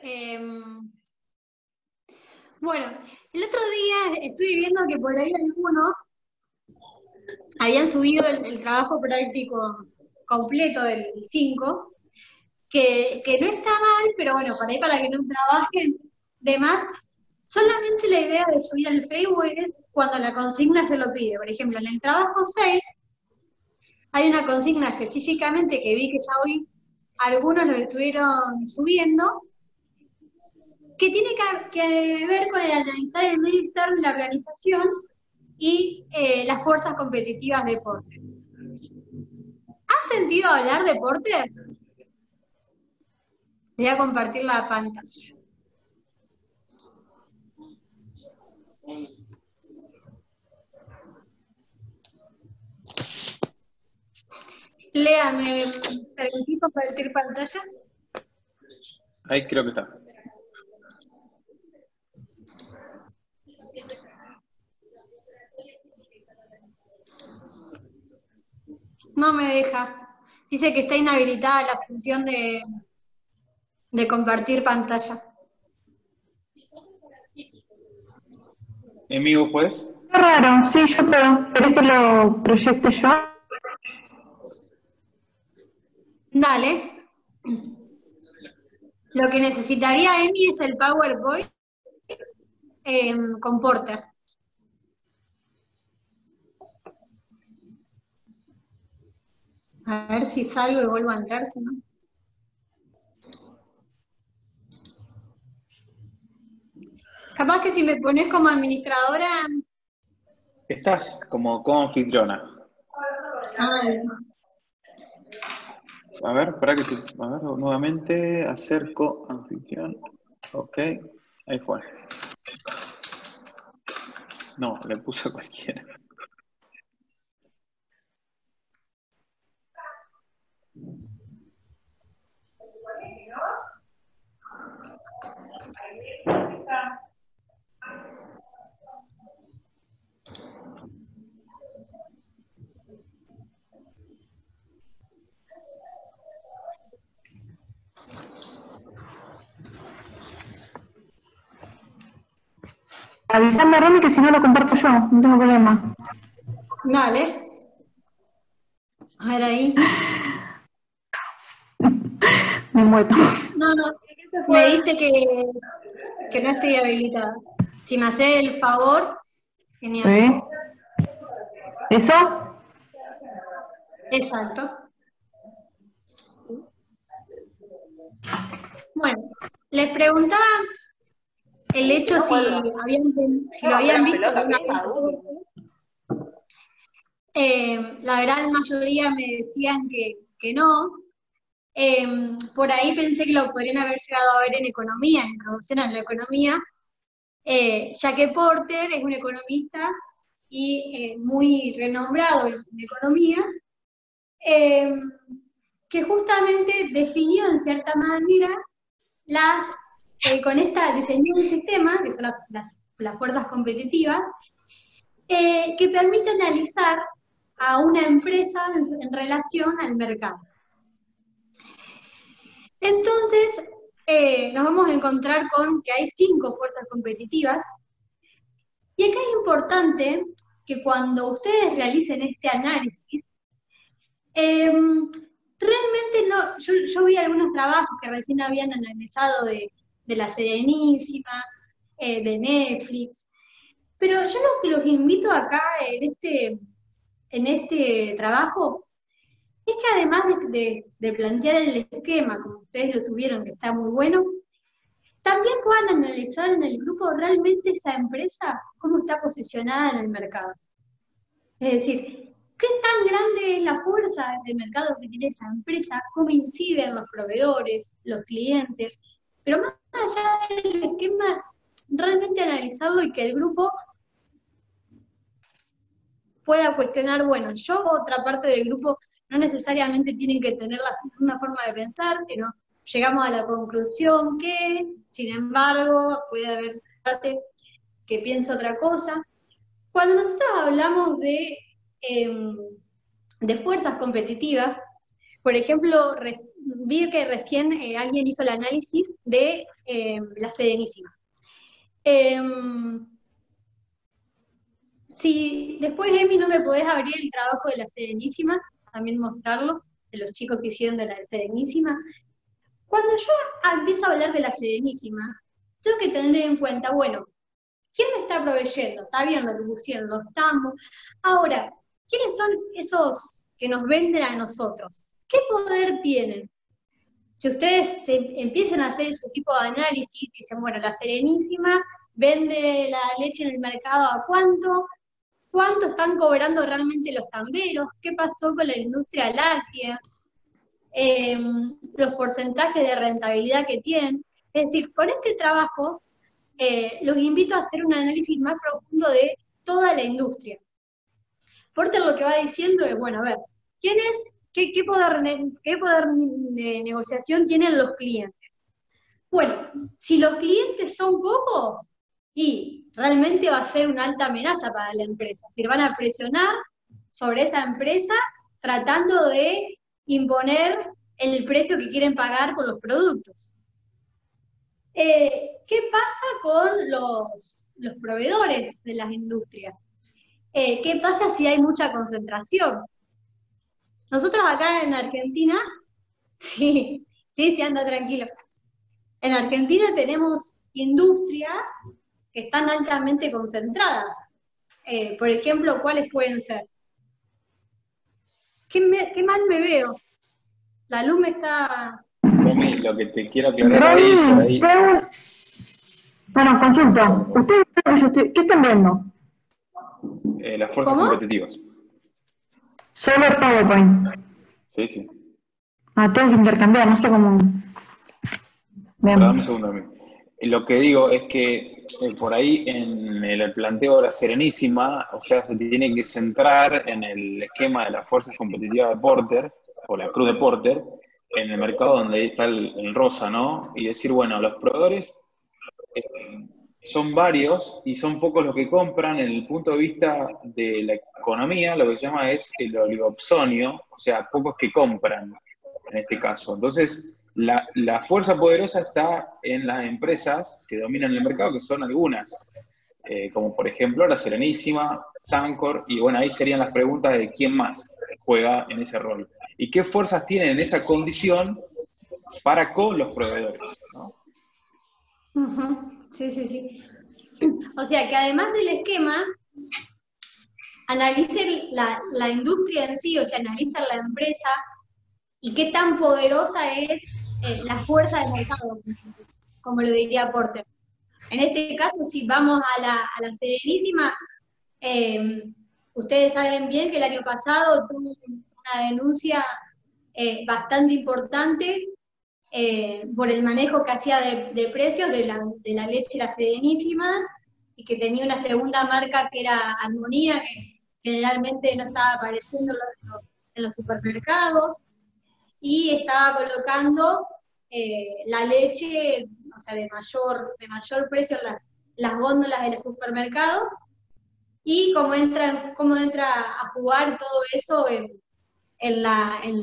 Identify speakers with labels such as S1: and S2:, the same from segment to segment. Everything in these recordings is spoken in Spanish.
S1: Em, bueno, el otro día estuve viendo que por ahí algunos habían subido el, trabajo práctico completo del 5, que, que, no está mal, pero bueno, para ahí para que no trabajen demás, solamente la idea de subir al Facebook es cuando la consigna se lo pide. Por ejemplo, en el trabajo 6 hay una consigna específicamente que vi que ya hoy algunos lo estuvieron subiendo, que tiene que, ver con el analizar el medio externo de la organización y eh, las fuerzas competitivas de deporte. ¿Han sentido hablar de deporte? Voy a compartir la pantalla. Lea, ¿me permitís compartir pantalla?
S2: Ahí creo que está.
S1: No me deja. Dice que está inhabilitada la función de, de compartir pantalla.
S2: ¿Amigo, puedes?
S3: Qué raro, sí, yo puedo. ¿Querés que lo proyecte yo?
S1: Dale. Lo que necesitaría Emi es el PowerPoint eh, con Porter. A ver si salgo y vuelvo a entrar, si no. Capaz que si me pones como administradora.
S2: Estás como confitriona. Ah, a ver, para que a ver, nuevamente acerco anfitrión. Ok, ahí fue. No, le puse a cualquiera.
S3: Avisame, Romy, que si no lo comparto yo, no tengo problema.
S1: Dale. A ver ahí.
S3: Me muero.
S1: No, no, me dice que, que no estoy habilitada. Si me hace el favor, genial. ¿Sí?
S3: ¿Eso?
S1: Exacto. Bueno, les preguntaba el hecho si, habían, si lo habían visto eh, la verdad, la mayoría me decían que, que no. Eh, por ahí pensé que lo podrían haber llegado a ver en economía, en introducción a la economía, eh, ya que Porter es un economista y muy renombrado en, economía, que justamente definió en cierta manera las eh, con esta diseñó un sistema, que son las, fuerzas competitivas, eh, que permite analizar a una empresa en, relación al mercado. Entonces, eh, nos vamos a encontrar con que hay cinco fuerzas competitivas, y acá es importante que cuando ustedes realicen este análisis, realmente no, yo, vi algunos trabajos que recién habían analizado de de La Serenísima, eh, de Netflix. Pero yo lo que los invito acá en este, en este trabajo es que además de, plantear el esquema, como ustedes lo subieron, que está muy bueno, también puedan analizar en el grupo realmente esa empresa, cómo está posicionada en el mercado. Es decir, qué tan grande es la fuerza de mercado que tiene esa empresa, cómo inciden los proveedores, los clientes, pero más allá del esquema, realmente analizarlo y que el grupo pueda cuestionar, bueno, yo otra parte del grupo no necesariamente tienen que tener la forma de pensar, sino llegamos a la conclusión que, sin embargo, puede haber parte que piensa otra cosa. Cuando nosotros hablamos de, em, de fuerzas competitivas, por ejemplo, vi que recién eh, alguien hizo el análisis de eh, la Serenísima. Em, si después, Emi, no me podés abrir el trabajo de la Serenísima, también mostrarlo, de los chicos que hicieron de la Serenísima. Cuando yo empiezo a hablar de la Serenísima, tengo que tener en cuenta, bueno, ¿quién me está proveyendo? Está bien lo que pusieron, lo estamos. Ahora, ¿quiénes son esos que nos venden a nosotros? ¿Qué poder tienen? Si ustedes empiezan a hacer ese tipo de análisis, dicen, bueno, la Serenísima vende la leche en el mercado a cuánto, cuánto están cobrando realmente los tamberos, qué pasó con la industria láctea, em, los porcentajes de rentabilidad que tienen. Es decir, con este trabajo eh, los invito a hacer un análisis más profundo de toda la industria. Porter lo que va diciendo es, bueno, a ver, ¿quién qué, qué, poder, qué poder de negociación tienen los clientes? Bueno, si los clientes son pocos, y realmente va a ser una alta amenaza para la empresa. Es decir, van a presionar sobre esa empresa tratando de imponer el precio que quieren pagar por los productos. Eh, ¿Qué pasa con los, proveedores de las industrias? Eh, ¿Qué pasa si hay mucha concentración? Nosotros acá en Argentina, sí, sí, sí, anda tranquilo. En Argentina tenemos industrias están altamente concentradas. Eh, por ejemplo, ¿cuáles pueden ser? ¿Qué, mal me veo? La luz me está...
S2: Romy, lo que te quiero aclarar ahí,
S3: Bueno, consulta. ¿Ustedes qué están viendo?
S2: Eh, las fuerzas competitivas.
S3: Solo PowerPoint.
S2: Sí, sí.
S3: Ah, tengo que intercambiar, no sé cómo.
S2: Dame un segundo a mí. Lo que digo es que eh, por ahí en el planteo de la Serenísima, o sea, se tiene que centrar en el esquema de las fuerzas competitivas de Porter, o la Cruz de Porter, en el mercado donde está el, rosa, ¿no? Y decir, bueno, los proveedores eh, son varios y son pocos los que compran en el punto de vista de la economía, lo que se llama es el oligopsonio, o sea, pocos que compran en este caso. Entonces, la, fuerza poderosa está en las empresas que dominan el mercado, que son algunas, eh, como por ejemplo la Serenísima, Sancor, y bueno, ahí serían las preguntas de quién más juega en ese rol. ¿Y qué fuerzas tienen en esa condición para con los proveedores?
S1: Sí, sí, sí. O sea que además del esquema, analicen la, la industria en sí, o sea, analizan la empresa y qué tan poderosa es eh, la fuerza del mercado, como lo diría Porter. En este caso, si vamos a la, a la Serenísima, eh, ustedes saben bien que el año pasado tuvo una denuncia eh, bastante importante por el manejo que hacía de, precios de la, de la, leche La Serenísima y que tenía una segunda marca que era Armonía, que generalmente no estaba apareciendo en los supermercados y estaba colocando eh, la leche, o sea, de mayor, de mayor precio en las, las góndolas del supermercado y cómo entra, cómo entra a jugar todo eso en, en, la, en,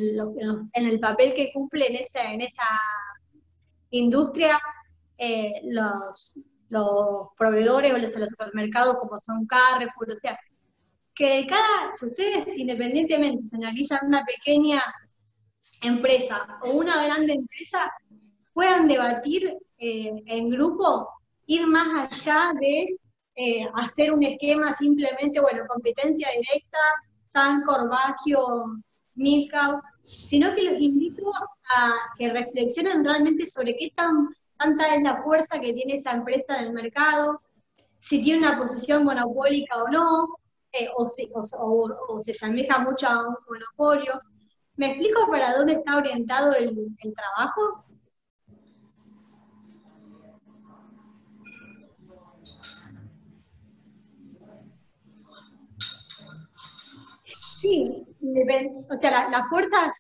S1: en, el papel que cumple en esa, en esa industria eh, los, los proveedores o los, los supermercados como son Carrefour, o sea, que cada, si ustedes independientemente se analizan una pequeña empresa o una grande empresa puedan debatir eh, en grupo, ir más allá de eh, hacer un esquema simplemente, bueno, competencia directa, Sancor, Bagio, Milcao, sino que los invito a que reflexionen realmente sobre qué tan, tanta es la fuerza que tiene esa empresa en el mercado, si tiene una posición monopólica o no, eh, o, se, o, se asemeja mucho a un monopolio. ¿Me explico para dónde está orientado el, trabajo? Sí, o sea, las fuerzas,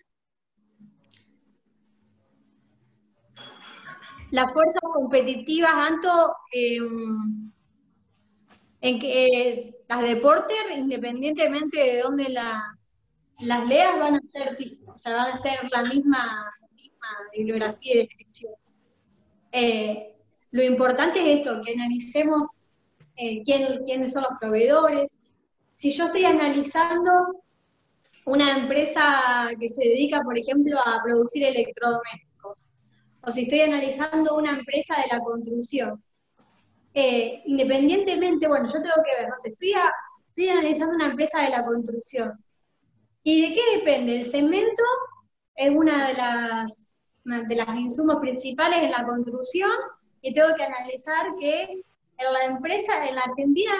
S1: las fuerzas competitivas, tanto em, en que las de Porter, independientemente de dónde la, las leas van a ser, o sea, van a ser la misma, misma bibliografía y descripción. Eh, lo importante es esto, que analicemos eh, quién, quiénes son los proveedores. Si yo estoy analizando una empresa que se dedica, por ejemplo, a producir electrodomésticos, o si estoy analizando una empresa de la construcción, eh, independientemente, bueno, yo tengo que ver, no sé, estoy, estoy analizando una empresa de la construcción. ¿Y de qué depende? El cemento es una de las, de las insumos principales en la construcción y tengo que analizar que en la empresa, en la Argentina,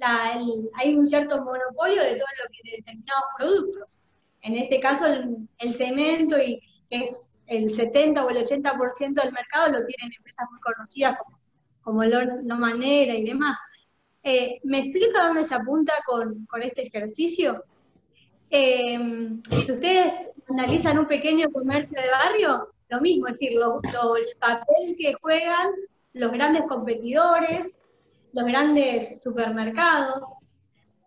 S1: hay un cierto monopolio de todo lo determinados productos. En este caso, el, cemento, y que es el 70 o el 80% del mercado, lo tienen empresas muy conocidas como, como Manera y demás. Eh, ¿Me explica dónde se apunta con, con este ejercicio? Eh, si ustedes analizan un pequeño comercio de barrio, lo mismo, es decir, el papel que juegan los grandes competidores, los grandes supermercados,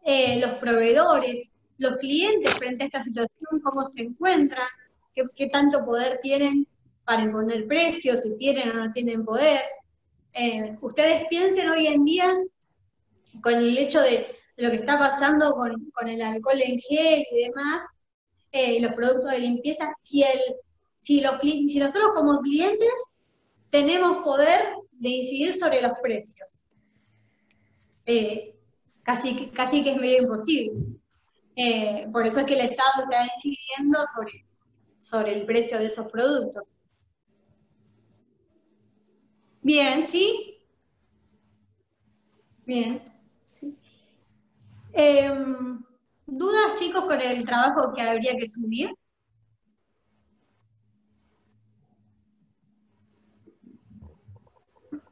S1: eh, los proveedores, los clientes frente a esta situación, cómo se encuentran, qué, tanto poder tienen para imponer precios, si tienen o no tienen poder. Eh, ustedes piensen hoy en día con el hecho de lo que está pasando con, el alcohol en gel y demás, eh, los productos de limpieza, si, el, si, los, si nosotros como clientes tenemos poder de incidir sobre los precios. Eh, casi, casi que es medio imposible. Eh, por eso es que el Estado está incidiendo sobre, sobre el precio de esos productos. Bien, ¿sí? Bien. Em, ¿Dudas, chicos, con el trabajo que habría que subir?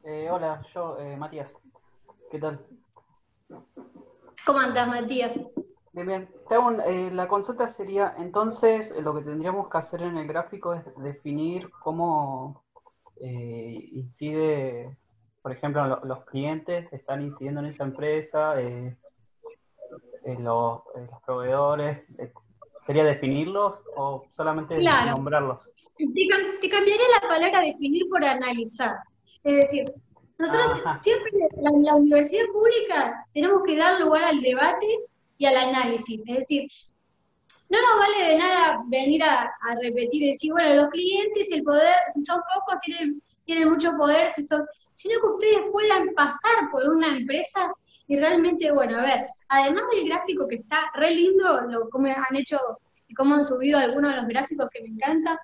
S4: Eh, hola, yo, eh, Matías. ¿Qué tal?
S1: ¿Cómo andas, Matías?
S4: Bien, bien. Eh, la consulta sería, entonces, lo que tendríamos que hacer en el gráfico es definir cómo incide, por ejemplo, los clientes están incidiendo en esa empresa, en los, proveedores? Eh, ¿Sería definirlos o solamente nombrarlos?
S1: Te, cambiaría la palabra definir por analizar. Es decir, nosotros siempre en la, universidad pública tenemos que dar lugar al debate y al análisis. Es decir, no nos vale de nada venir a, repetir y decir, bueno, los clientes, el poder, si son pocos, tienen, tienen mucho poder, si son, sino que ustedes puedan pasar por una empresa y realmente, bueno, a ver, además del gráfico que está re lindo, lo, cómo han hecho y cómo han subido algunos de los gráficos que me encantan,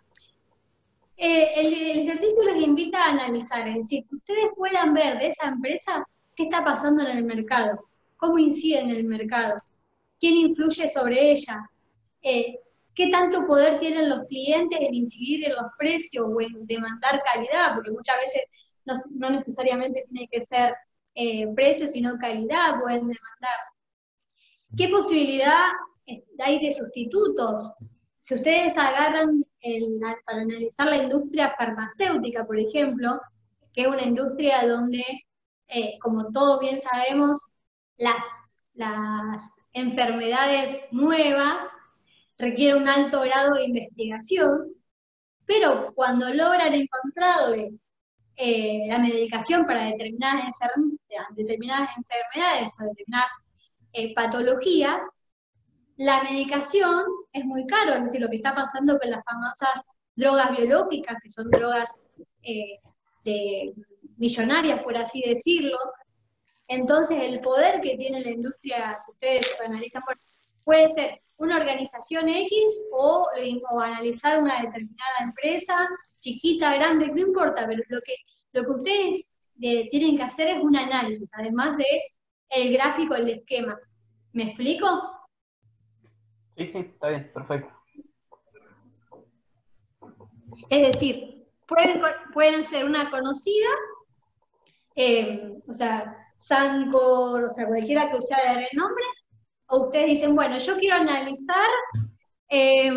S1: eh, el, ejercicio les invita a analizar, es decir, que ustedes puedan ver de esa empresa qué está pasando en el mercado, cómo incide en el mercado, quién influye sobre ella, eh, qué tanto poder tienen los clientes en incidir en los precios o en demandar calidad, porque muchas veces no, no necesariamente tiene que ser eh, precio, sino calidad, pueden demandar. ¿Qué posibilidad hay de sustitutos? Si ustedes agarran para analizar la industria farmacéutica, por ejemplo, que es una industria donde, eh, como todos bien sabemos, las, las enfermedades nuevas requieren un alto grado de investigación, pero cuando logran encontrarle eh, la medicación para determinadas, determinadas enfermedades o determinadas eh, patologías, la medicación es muy caro, es decir, lo que está pasando con las famosas drogas biológicas, que son drogas eh, de millonarias, por así decirlo. Entonces, el poder que tiene la industria, si ustedes analizan, puede ser una organización X o, o analizar una determinada empresa chiquita, grande, no importa, pero lo que, lo que ustedes eh, tienen que hacer es un análisis, además de el gráfico, el esquema. ¿Me explico?
S4: Sí, sí, está bien, perfecto.
S1: Es decir, pueden, pueden ser una conocida, eh, o sea, Sancor, o sea, cualquiera que sea el nombre, o ustedes dicen, bueno, yo quiero analizar eh,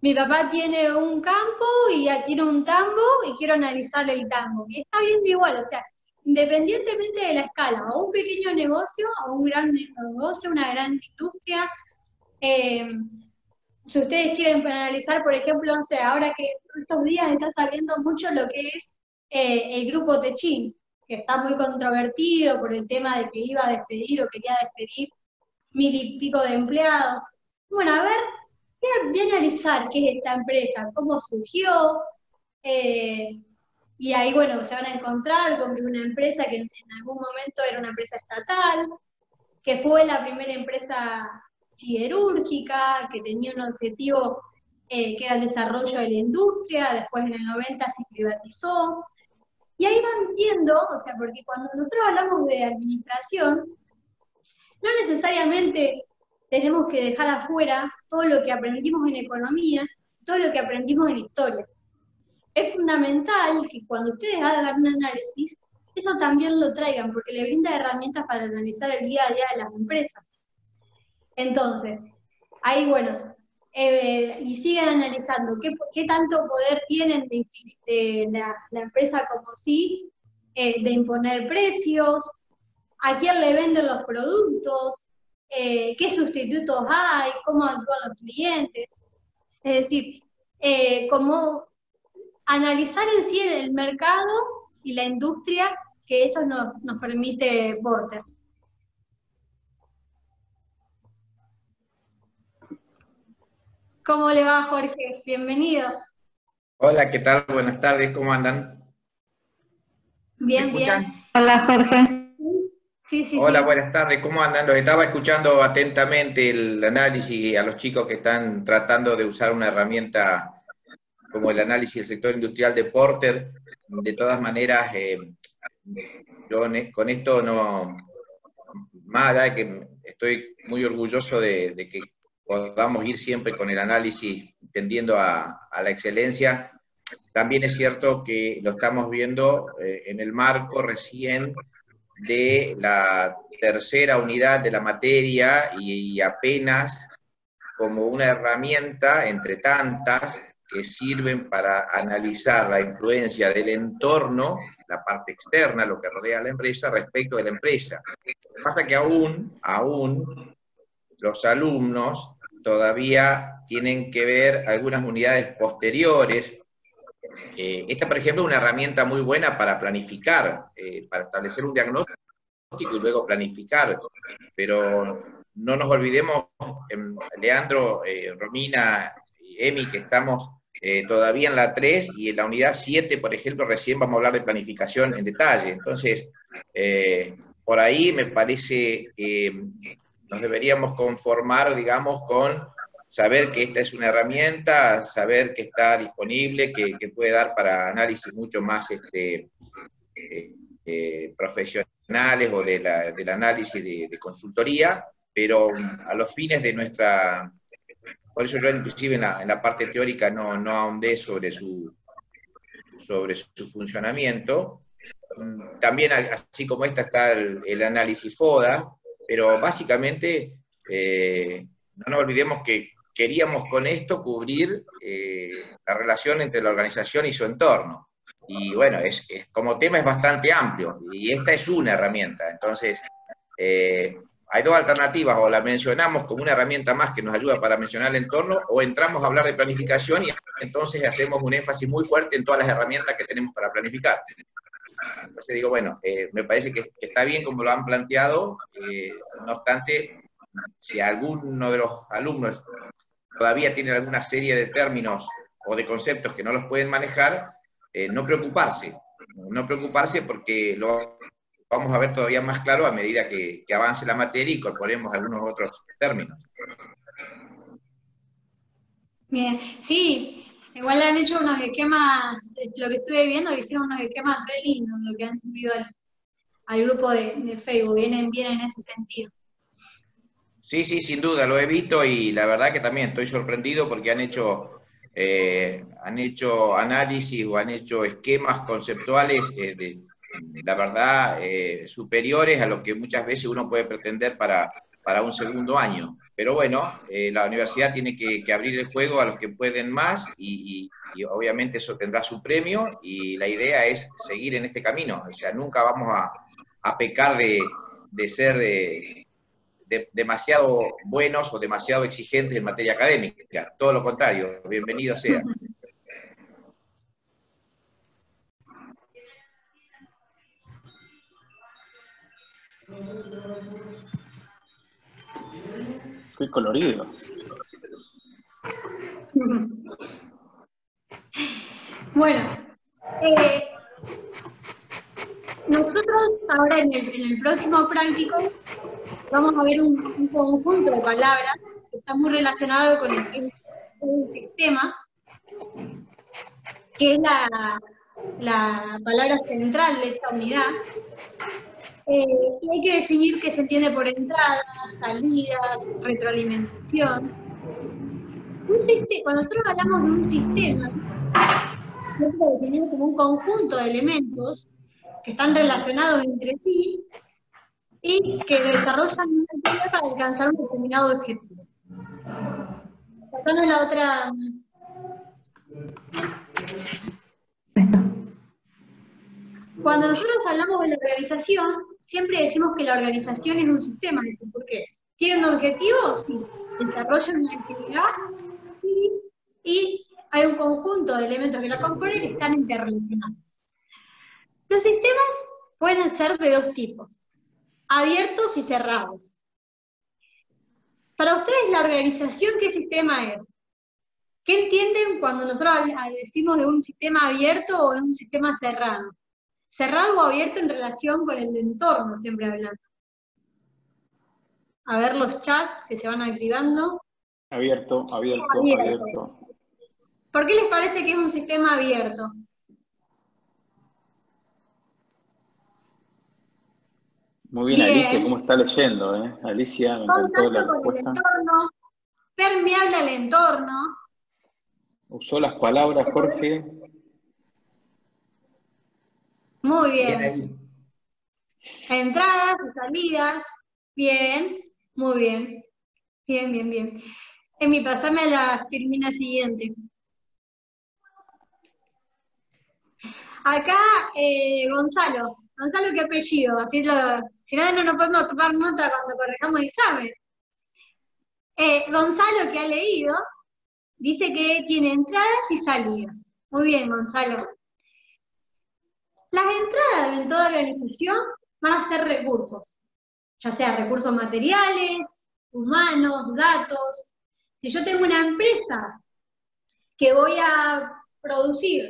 S1: mi papá tiene un campo y tiene un tambo y quiero analizar el tambo. Y está bien igual, o sea, independientemente de la escala, o un pequeño negocio, o un gran negocio, una gran industria, eh, si ustedes quieren analizar, por ejemplo, no sé, ahora que estos días está saliendo mucho lo que es eh, el grupo Techín, que está muy controvertido por el tema de que iba a despedir o quería despedir mil y pico de empleados. Bueno, a ver, voy a, analizar qué es esta empresa, cómo surgió, eh, y ahí, bueno, se van a encontrar con que una empresa que en, algún momento era una empresa estatal, que fue la primera empresa siderúrgica, que tenía un objetivo eh, que era el desarrollo de la industria, después en el 90 se privatizó. Y ahí van viendo, o sea, porque cuando nosotros hablamos de administración, no necesariamente tenemos que dejar afuera todo lo que aprendimos en economía, todo lo que aprendimos en historia es fundamental que cuando ustedes hagan un análisis, eso también lo traigan, porque le brinda herramientas para analizar el día a día de las empresas. Entonces, ahí bueno, eh, y sigan analizando qué, tanto poder tienen de, la, empresa como sí, eh, de imponer precios, a quién le venden los productos, eh, qué sustitutos hay, cómo actúan los clientes. Es decir, cómo analizar en sí el mercado y la industria que eso nos, permite Porter. ¿Cómo le va, Jorge? Bienvenido.
S5: Hola, ¿qué tal? Buenas tardes, ¿cómo andan?
S1: Bien, bien.
S3: Hola, Jorge.
S5: Sí, sí, Hola, buenas tardes, ¿cómo andan? Los estaba escuchando atentamente el análisis a los chicos que están tratando de usar una herramienta como el análisis del sector industrial de Porter. De todas maneras, eh, yo con esto no, más allá de que estoy muy orgulloso de, que podamos ir siempre con el análisis tendiendo a, la excelencia, también es cierto que lo estamos viendo eh, en el marco recién de la tercera unidad de la materia y apenas como una herramienta entre tantas que sirven para analizar la influencia del entorno, la parte externa, lo que rodea a la empresa, respecto de la empresa. Pasa que aún, aún los alumnos todavía tienen que ver algunas unidades posteriores. Eh, esta, por ejemplo, es una herramienta muy buena para planificar, eh, para establecer un diagnóstico y luego planificar, pero no nos olvidemos, em, Leandro, eh, Romina Emi, que estamos todavía en la 3 y en la unidad 7, por ejemplo, recién vamos a hablar de planificación en detalle. Entonces, por ahí me parece que nos deberíamos conformar, digamos, con saber que esta es una herramienta, saber que está disponible, que, puede dar para análisis mucho más este, eh, profesionales o de del análisis de consultoría, pero a los fines de nuestra por eso yo inclusive en la, parte teórica no, no, ahondé sobre su, sobre su funcionamiento. También, así como esta, está el, análisis FODA, pero básicamente eh, no nos olvidemos que queríamos con esto cubrir eh, la relación entre la organización y su entorno. Y bueno, es, como tema es bastante amplio y esta es una herramienta. Entonces, eh, hay dos alternativas, o la mencionamos como una herramienta más que nos ayuda para mencionar el entorno, o entramos a hablar de planificación y entonces hacemos un énfasis muy fuerte en todas las herramientas que tenemos para planificar. Entonces digo, bueno, eh, me parece que, está bien como lo han planteado, no obstante, si alguno de los alumnos todavía tiene alguna serie de términos o de conceptos que no los pueden manejar, eh, no preocuparse, no preocuparse porque lo vamos a ver todavía más claro a medida que, avance la materia y incorporemos algunos otros términos.
S1: Bien, sí, igual han hecho unos esquemas, lo que estuve viendo, hicieron unos esquemas re lindos, lo que han subido al, grupo de, Facebook, vienen bien en ese sentido.
S5: Sí, sí, sin duda, lo he visto y la verdad que también estoy sorprendido porque han hecho, eh, han hecho análisis o han hecho esquemas conceptuales eh, de, la verdad, eh, superiores a lo que muchas veces uno puede pretender para, para un segundo año. Pero bueno, la universidad tiene que, abrir el juego a los que pueden más y, obviamente eso tendrá su premio y la idea es seguir en este camino. O sea, nunca vamos a, pecar de, ser de, demasiado buenos o demasiado exigentes en materia académica. Todo lo contrario, bienvenido sea.
S2: Qué colorido.
S1: Bueno, eh, nosotros ahora en el, próximo práctico vamos a ver un, conjunto de palabras que está muy relacionado con el, un sistema, que es la, la palabra central de esta unidad, eh, hay que definir qué se entiende por entradas, salidas, retroalimentación. cuando nosotros hablamos de un sistema, nosotros definimos como un conjunto de elementos que están relacionados entre sí y que desarrollan una actividad para alcanzar un determinado objetivo. Pasando a la otra. Cuando nosotros hablamos de la organización, siempre decimos que la organización es un sistema, ¿por qué? ¿Tiene un objetivo? Sí. ¿Desarrolla una actividad? Sí. Y hay un conjunto de elementos que la componen que están interrelacionados. Los sistemas pueden ser de dos tipos, abiertos y cerrados. Para ustedes, la organización, ¿qué sistema es? ¿Qué entienden cuando nosotros decimos de un sistema abierto o de un sistema cerrado? cerrado o abierto en relación con el entorno, siempre hablando. A ver los chats que se van activando.
S2: Abierto, abierto, abierto.
S1: ¿Por qué les parece que es un sistema abierto?
S2: Muy bien, Alicia, ¿cómo está leyendo? Eh? Alicia, me encantó la respuesta. El entorno,
S1: permeable al entorno.
S2: Usó las palabras, Jorge,
S1: muy bien. Entradas y salidas. Bien, muy bien. Bien, bien, bien. Emi, pasame a la firmina siguiente. Acá, eh, Gonzalo. Gonzalo, ¿qué apellido? Así lo, si no, no nos podemos tomar nota cuando corregamos el examen. Eh, Gonzalo, que ha leído, dice que tiene entradas y salidas. Muy bien, Gonzalo. Las entradas en toda organización van a ser recursos, ya sea recursos materiales, humanos, datos. Si yo tengo una empresa que voy a producir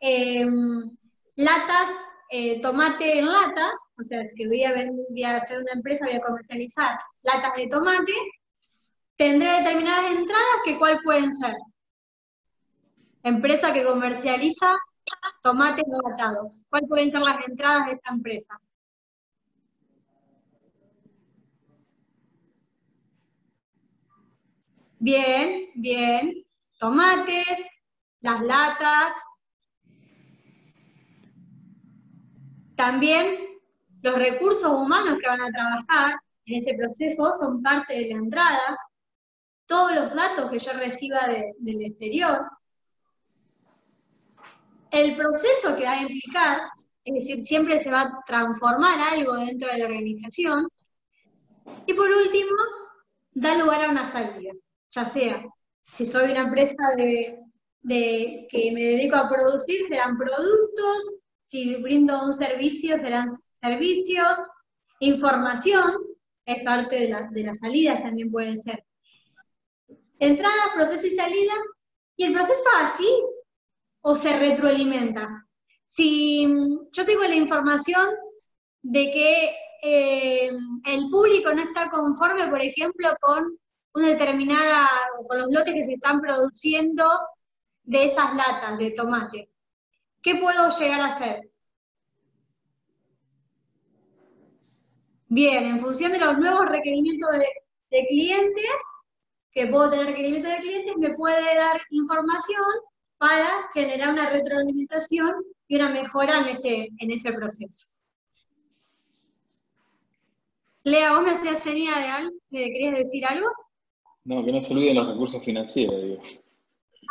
S1: em, latas, eh, tomate en lata, o sea, es que voy a, a hacer una empresa, voy a comercializar latas de tomate, tendré determinadas entradas que cuál pueden ser. Empresa que comercializa tomates enlatados. ¿Cuáles pueden ser las entradas de esa empresa? Bien, bien. Tomates, las latas. También los recursos humanos que van a trabajar en ese proceso son parte de la entrada. Todos los datos que yo reciba del exterior el proceso que va a implicar, es decir, siempre se va a transformar algo dentro de la organización. Y por último, da lugar a una salida, ya sea, si soy una empresa de, que me dedico a producir, serán productos, si brindo un servicio, serán servicios, información, es parte de, la, de las salidas también pueden ser. Entrada, proceso y salida, y el proceso así o se retroalimenta. Si yo tengo la información de que eh, el público no está conforme, por ejemplo, con una determinada, con los lotes que se están produciendo de esas latas de tomate, ¿qué puedo llegar a hacer? Bien, en función de los nuevos requerimientos de, de clientes, que puedo tener requerimientos de clientes, me puede dar información para generar una retroalimentación y una mejora en ese, en ese proceso. Lea, ¿vos me hacías señal de algo? ¿Me querías decir algo?
S2: No, que no se olviden los recursos financieros, digo.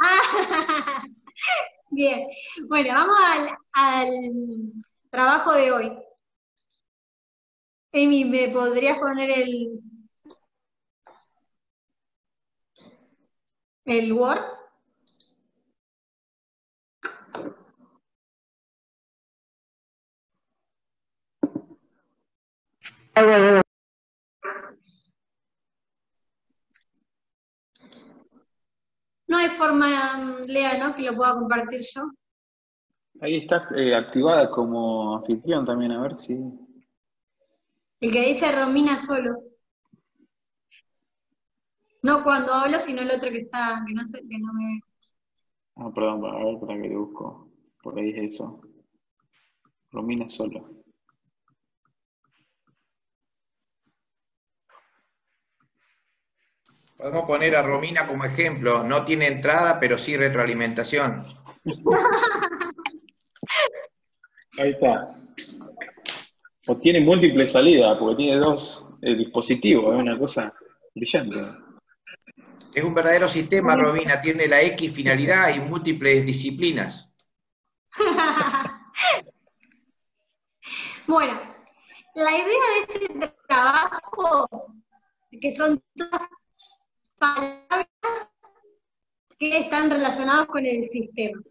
S1: Ah, Bien, bueno, vamos al, al trabajo de hoy. Amy, ¿me podrías poner el, el Word? Hay forma, Lea, ¿no? Que lo pueda compartir yo.
S2: Ahí está eh, activada como anfitrión también, a ver si.
S1: El que dice Romina solo. No cuando hablo, sino el otro que está, que no sé, que no me.
S2: Ah, perdón, a ver, para que le busco. Por ahí es eso. Romina solo.
S5: Podemos poner a Romina como ejemplo. No tiene entrada, pero sí retroalimentación.
S2: Ahí está. O tiene múltiples salidas, porque tiene dos eh, dispositivos, es una cosa brillante.
S5: Es un verdadero sistema, Robina, tiene la X finalidad y múltiples disciplinas.
S1: bueno, la idea de este trabajo, que son todas palabras que están relacionadas con el sistema.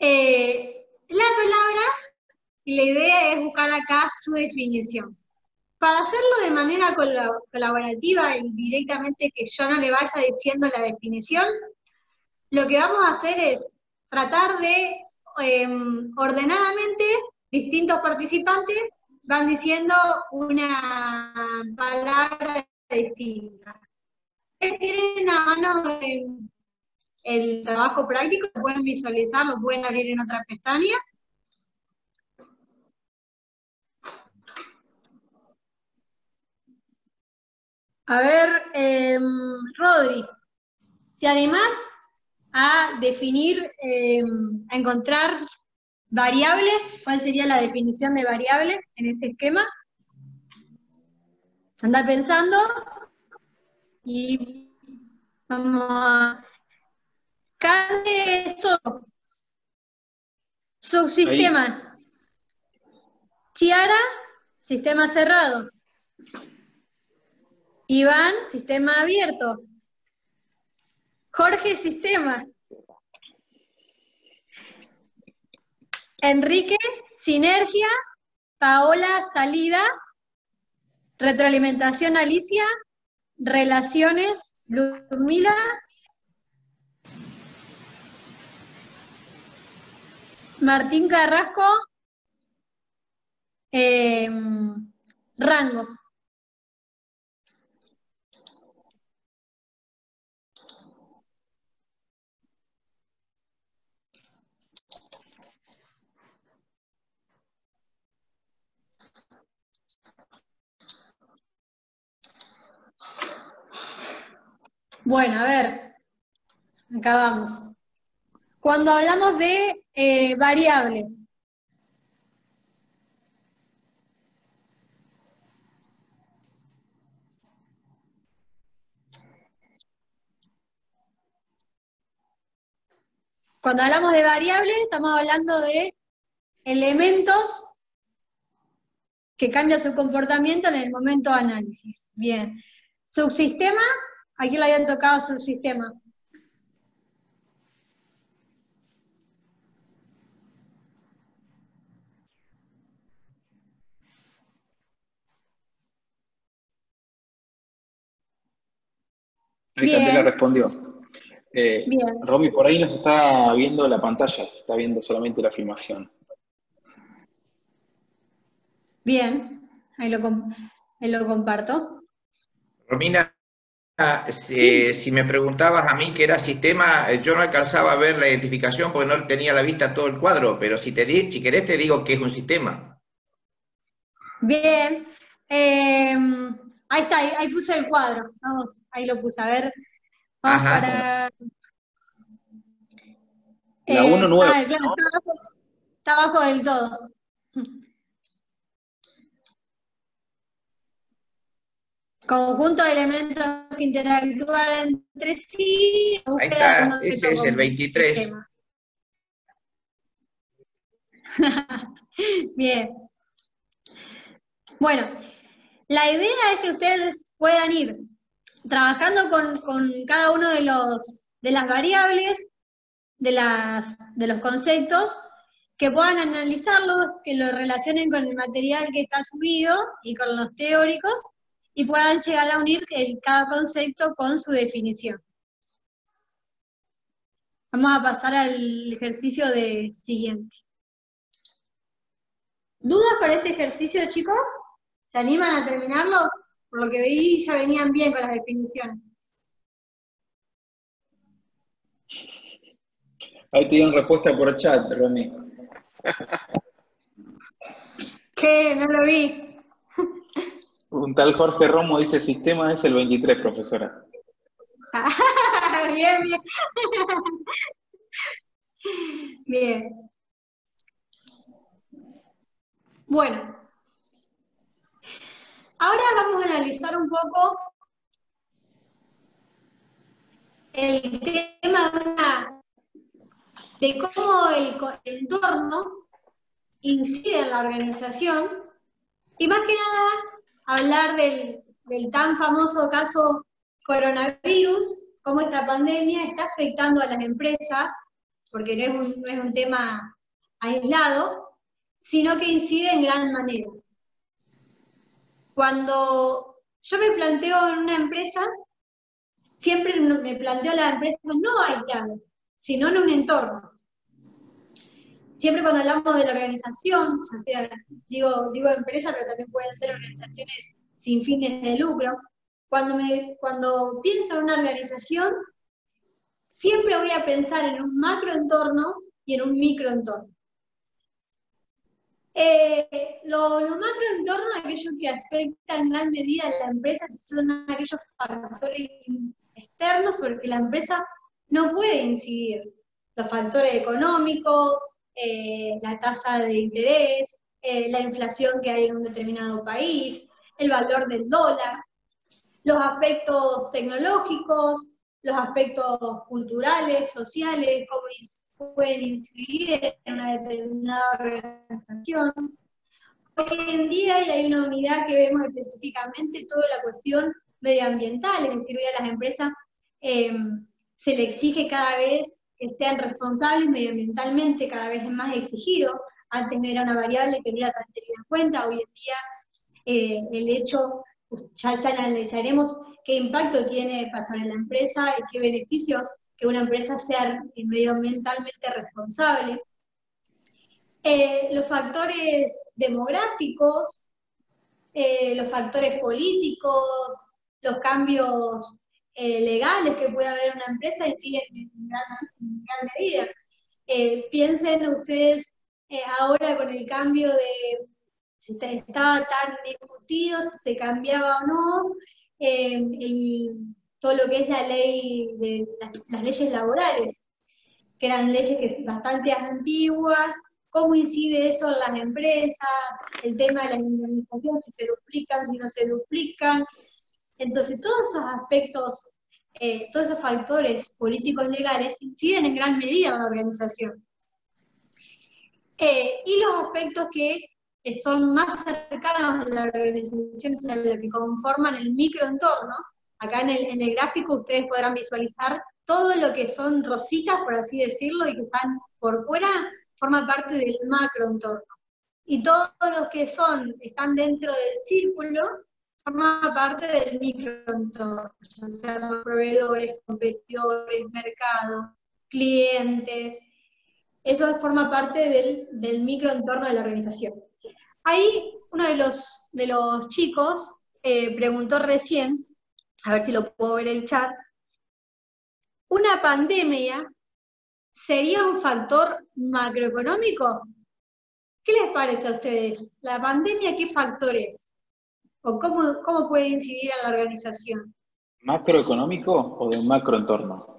S1: Eh, la palabra, la idea es buscar acá su definición. Para hacerlo de manera colaborativa y directamente que yo no le vaya diciendo la definición, lo que vamos a hacer es tratar de em, ordenadamente distintos participantes van diciendo una palabra distinta. Tienen a mano el, trabajo práctico, lo pueden visualizar, lo pueden abrir en otra pestaña. A ver, em, Rodri, ¿te animás a definir, em, a encontrar variables? ¿Cuál sería la definición de variable en este esquema? Anda pensando y vamos a... eso. Subsistema. Chiara, sistema cerrado. Iván, sistema abierto. Jorge, sistema. Enrique, sinergia. Paola, salida. Retroalimentación, Alicia. Relaciones, Ludmila. Martín Carrasco. Em, rango. Bueno, a ver, acá vamos. Cuando hablamos de eh, variable, Cuando hablamos de variable, estamos hablando de elementos que cambian su comportamiento en el momento de análisis. Bien. Subsistema Aquí le habían tocado su sistema.
S2: Ahí le respondió. Eh, Romy, por ahí nos está viendo la pantalla, está viendo solamente la filmación.
S1: Bien, ahí lo, ahí lo comparto.
S5: Romina, si, me preguntabas a mí qué era sistema, eh, yo no alcanzaba a ver la identificación porque no tenía a la vista todo el cuadro, pero si, te di, si querés te digo que es un sistema.
S1: Bien, em, ahí está, ahí, puse el cuadro, vamos, ahí lo puse, a ver. Vamos para...
S2: La 1.9.
S1: Eh, ah, claro, está abajo del todo. Conjunto de elementos que interactúan entre sí.
S5: Ahí está, ese es el 23.
S1: Bien. Bueno, la idea es que ustedes puedan ir trabajando con, cada uno de los, de las variables, de, las, de los conceptos, que puedan analizarlos, que lo relacionen con el material que está subido y con los teóricos, y puedan llegar a unir cada concepto con su definición. Vamos a pasar al ejercicio de siguiente. ¿Dudas para este ejercicio, chicos? ¿Se animan a terminarlo? Por lo que veí, ya venían bien con las definiciones.
S2: Ahí te dieron respuesta por chat, Romy.
S1: ¿Qué? No lo vi.
S2: Un tal Jorge Romo dice, sistema es el 23, profesora.
S1: bien, bien. bien. Bueno, ahora vamos a analizar un poco el tema de, cómo el, entorno incide en la organización y más que nada hablar del, tan famoso caso coronavirus, cómo esta pandemia está afectando a las empresas, porque no es un, no es un tema aislado, sino que incide en gran manera. Cuando yo me planteo en una empresa, siempre me planteo la empresa no aislada, sino en un entorno. Siempre cuando hablamos de la organización, ya sea, digo, digo empresa, pero también pueden ser organizaciones sin fines de lucro, cuando, me, cuando pienso en una organización, siempre voy a pensar en un macroentorno y en un microentorno. Eh, lo, lo, macro en torno a aquello que afecta en gran medida a la empresa son aquellos factores externos sobre que la empresa no puede incidir. Los factores económicos, eh, la tasa de interés, eh, la inflación que hay en un determinado país, el valor del dólar, los aspectos tecnológicos, los aspectos culturales, sociales, como pueden incidir en una determinada organización. Hoy en día hay una unidad que vemos específicamente toda la cuestión medioambiental, es decir, hoy a las empresas em, se le exige cada vez que sean responsables medioambientalmente, cada vez es más exigido. Antes no era una variable que no era tan tenida en cuenta, hoy en día eh, el hecho, ya, ya analizaremos qué impacto tiene sobre la empresa y qué beneficios que una empresa sea medioambientalmente responsable. Eh, los factores demográficos, eh, los factores políticos, los cambios eh, legales que puede haber en una empresa inciden en gran, medida. piensen ustedes ahora con el cambio de si estaba tan discutido, si se cambiaba o no, el, todo lo que es la ley de las, leyes laborales, que eran leyes que bastante antiguas, cómo incide eso en las empresas, el tema de la indemnización, si se duplican, si no se duplican. Entonces, todos esos aspectos, eh, todos esos factores políticos legales inciden en gran medida en la organización. Eh, y los aspectos que son más cercanos a la organización, o sea, que conforman el microentorno, Acá en el, gráfico ustedes podrán visualizar todo lo que son rositas, por así decirlo, y que están por fuera, forma parte del macroentorno. Y todos los que son, están dentro del círculo, forma parte del microentorno, ya sean proveedores, competidores, mercado, clientes. Eso forma parte del, del microentorno de la organización. Ahí uno de los, de los chicos eh, preguntó recién a ver si lo puedo ver el chat, una pandemia sería un factor macroeconómico. ¿Qué les parece a ustedes? ¿La pandemia qué factor es? ¿O cómo, cómo puede incidir en la organización?
S2: ¿Macroeconómico o de un macroentorno?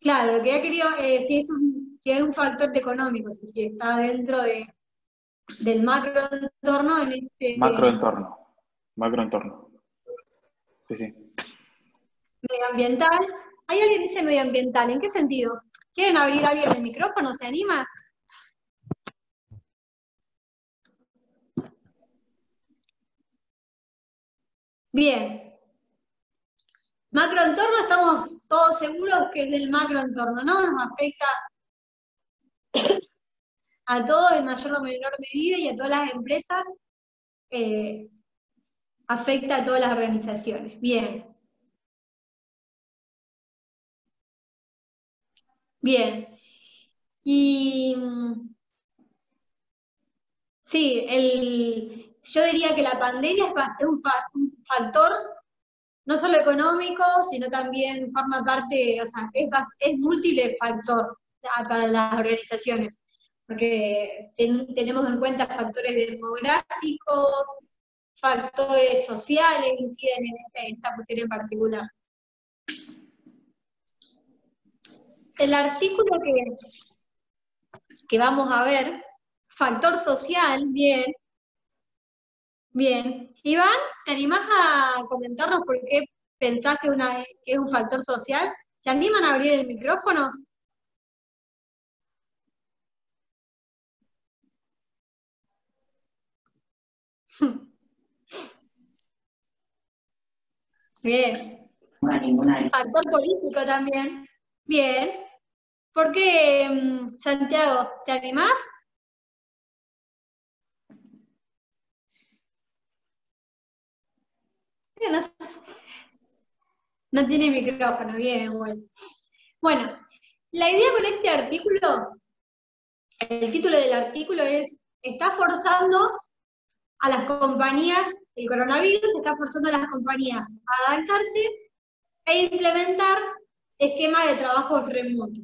S1: Claro, lo que he querido, eh, si, es un, si es un factor económico, si, si está dentro de, del macroentorno en este...
S2: Macroentorno macroentorno. Sí, sí.
S1: Medioambiental. ¿Hay alguien que dice medioambiental? ¿En qué sentido? ¿Quieren abrir alguien el micrófono? ¿Se anima? Bien. Macroentorno estamos todos seguros que es del macroentorno, ¿no? Nos afecta a todos en mayor o menor medida y a todas las empresas, eh, afecta a todas las organizaciones. Bien. Bien. Y sí, el, yo diría que la pandemia es un, factor no solo económico, sino también forma parte, o sea, es, múltiple factor para las organizaciones, porque tenemos en cuenta factores demográficos, factores sociales inciden en, en esta cuestión en particular. El artículo que, que vamos a ver, factor social, bien, bien. Iván, ¿te animás a comentarnos por qué pensás que, una, que es un factor social? ¿Se animan a abrir el micrófono? Bien. Factor político también. Bien. ¿Por qué, mm, Santiago? ¿Te animás? No, tiene micrófono, bien, bueno. Bueno, la idea con este artículo, el título del artículo es, está forzando a las compañías, el coronavirus está forzando a las compañías a adaptarse e implementar esquema de trabajo remoto.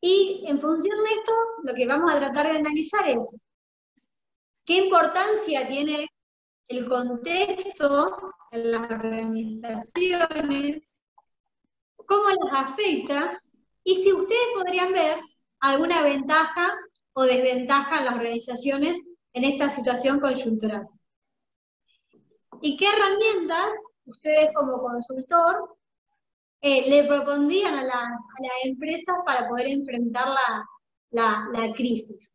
S1: Y en función de esto, lo que vamos a tratar de analizar es qué importancia tiene el contexto en las organizaciones, cómo las afecta y si ustedes podrían ver alguna ventaja o desventaja en las organizaciones en esta situación coyuntural. ¿Y qué herramientas ustedes como consultor eh, le propondrían a las, empresas para poder enfrentar la, crisis?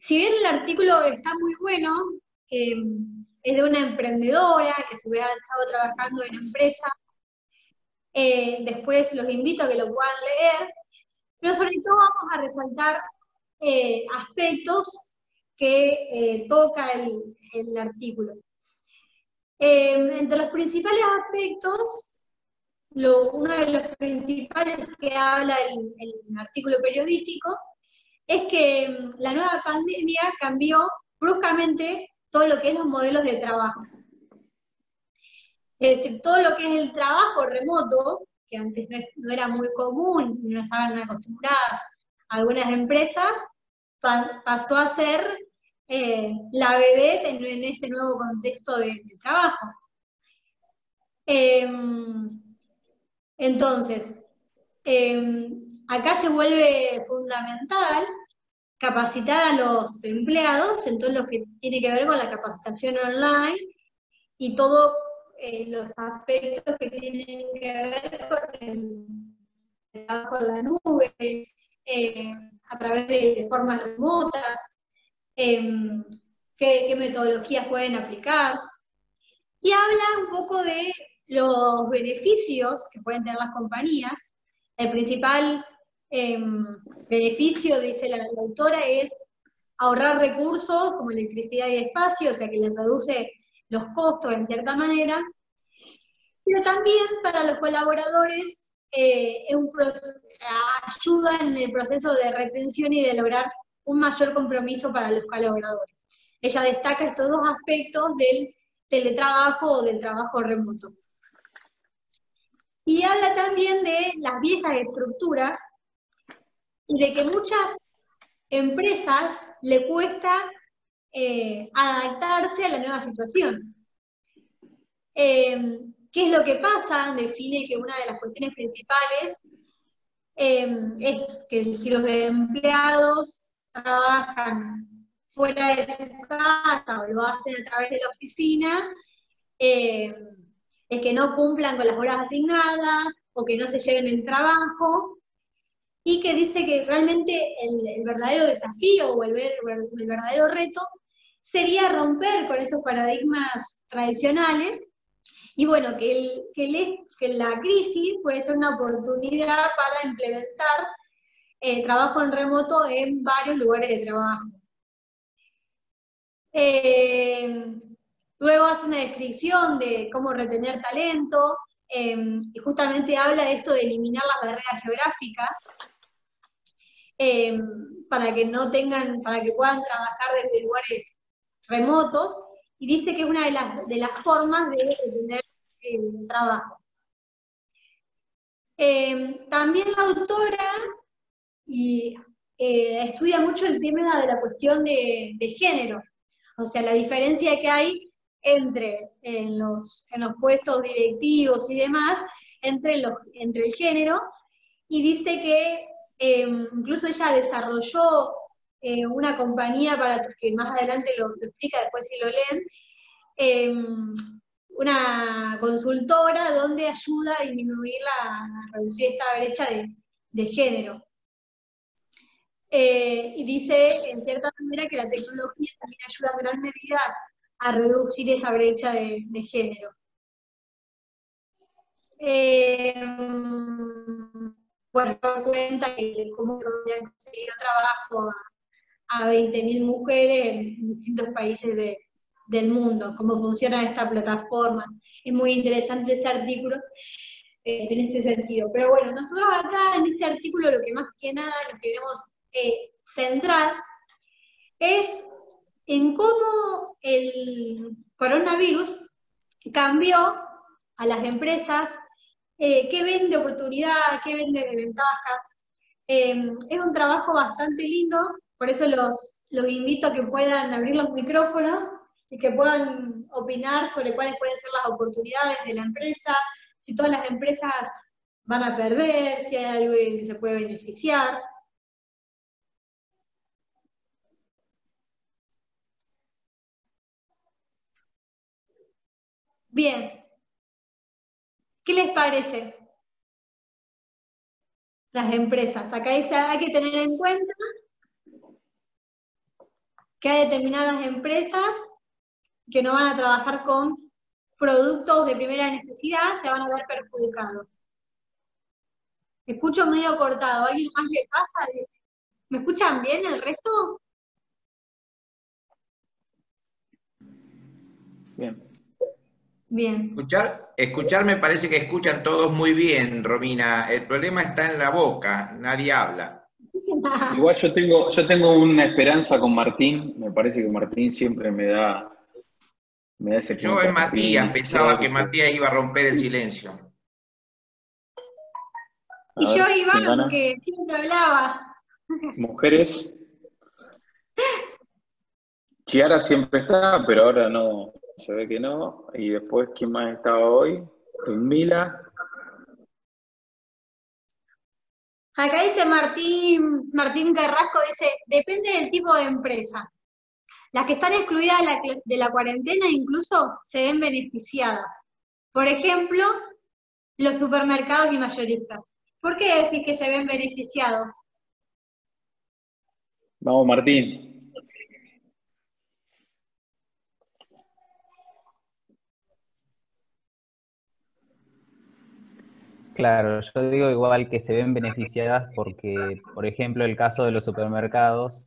S1: Si bien el artículo está muy bueno, es de una emprendedora que se hubiera estado trabajando en empresa, eh, después los invito a que lo puedan leer, pero sobre todo vamos a resaltar eh, aspectos que toca el artículo. Em, entre los principales aspectos, uno de los principales que habla el, el artículo periodístico es que em, la nueva pandemia cambió bruscamente todo lo que es los modelos de trabajo. Es decir, todo lo que es el trabajo remoto, que antes no, era muy común, no estaban acostumbradas algunas empresas, pasó a ser eh, la vedette en, este nuevo contexto de, trabajo. Em, entonces, em, acá se vuelve fundamental capacitar a los empleados en todo lo que tiene que ver con la capacitación online y todos eh, los aspectos que tienen que ver con el trabajo en la nube, eh, a través de formas remotas, Em, qué, metodologías pueden aplicar. Y habla un poco de los beneficios que pueden tener las compañías. El principal em, beneficio, dice la, autora, es ahorrar recursos como electricidad y espacio, o sea que les reduce los costos en cierta manera, pero también para los colaboradores eh, ayuda en el proceso de retención y de lograr un mayor compromiso para los colaboradores. Ella destaca estos dos aspectos del teletrabajo o del trabajo remoto. Y habla también de las viejas estructuras y de que muchas empresas le cuesta eh, adaptarse a la nueva situación. Eh, ¿Qué es lo que pasa? Define que una de las cuestiones principales eh, es que si los empleados trabajan fuera de su casa o lo hacen a través de la oficina, eh, es que no cumplan con las horas asignadas o que no se lleven el trabajo, y que dice que realmente el, verdadero desafío o el, verdadero reto sería romper con esos paradigmas tradicionales y bueno, que, la crisis puede ser una oportunidad para implementar eh, trabajo en remoto en varios lugares de trabajo. Eh, luego hace una descripción de cómo retener talento, eh, y justamente habla de esto de eliminar las barreras geográficas, para que no tengan, para que puedan trabajar desde lugares remotos, y dice que es una de las, de las formas de tener el trabajo. también la autora y eh, estudia mucho el tema de la cuestión de, género, o sea, la diferencia que hay entre en los, en los puestos directivos y demás, entre, los, entre el género, y dice que em, incluso ella desarrolló eh, una compañía para que más adelante lo, explica después si lo leen, em, una consultora donde ayuda a disminuir la, a reducir esta brecha de, de género. Eh, y dice, en cierta manera, que la tecnología también ayuda en gran medida a reducir esa brecha de, género. Bueno, cuenta cómo han conseguido trabajo a, a 20.000 mujeres en distintos países del mundo, cómo funciona esta plataforma. Es muy interesante ese artículo eh, en este sentido. Pero bueno, nosotros acá en este artículo lo que más que nada nos queremos eh, central es en cómo el coronavirus cambió a las empresas, eh, qué ven de oportunidad, qué ven de ventajas. Em, es un trabajo bastante lindo, por eso los, los invito a que puedan abrir los micrófonos y que puedan opinar sobre cuáles pueden ser las oportunidades de la empresa, si todas las empresas van a perder, si hay algo que se puede beneficiar. Bien. ¿Qué les parece? Las empresas. Acá hay que tener en cuenta que hay determinadas empresas que no van a trabajar con productos de primera necesidad, se van a ver perjudicados. Escucho medio cortado. ¿Alguien más le pasa? ¿Me escuchan bien el resto?
S5: Bien. Bien. Escuchar, escuchar me parece que escuchan todos muy bien, Romina. El problema está en la boca, nadie habla.
S2: Igual yo tengo, yo tengo una esperanza con Martín, me parece que Martín siempre me da,
S5: me da ese Yo en Matías pensaba que Matías iba a romper el silencio.
S1: y yo Iván, que siempre hablaba.
S2: Mujeres. Chiara siempre está, pero ahora no, se ve que no. Y después, ¿quién más estaba hoy? Mila.
S1: Acá dice Martín, Martín Carrasco, dice, depende del tipo de empresa. Las que están excluidas de la, de la cuarentena incluso se ven beneficiadas. Por ejemplo, los supermercados y mayoristas. ¿Por qué decir que se ven beneficiados?
S2: Vamos, Martín.
S4: Claro, yo digo igual que se ven beneficiadas porque, por ejemplo, el caso de los supermercados,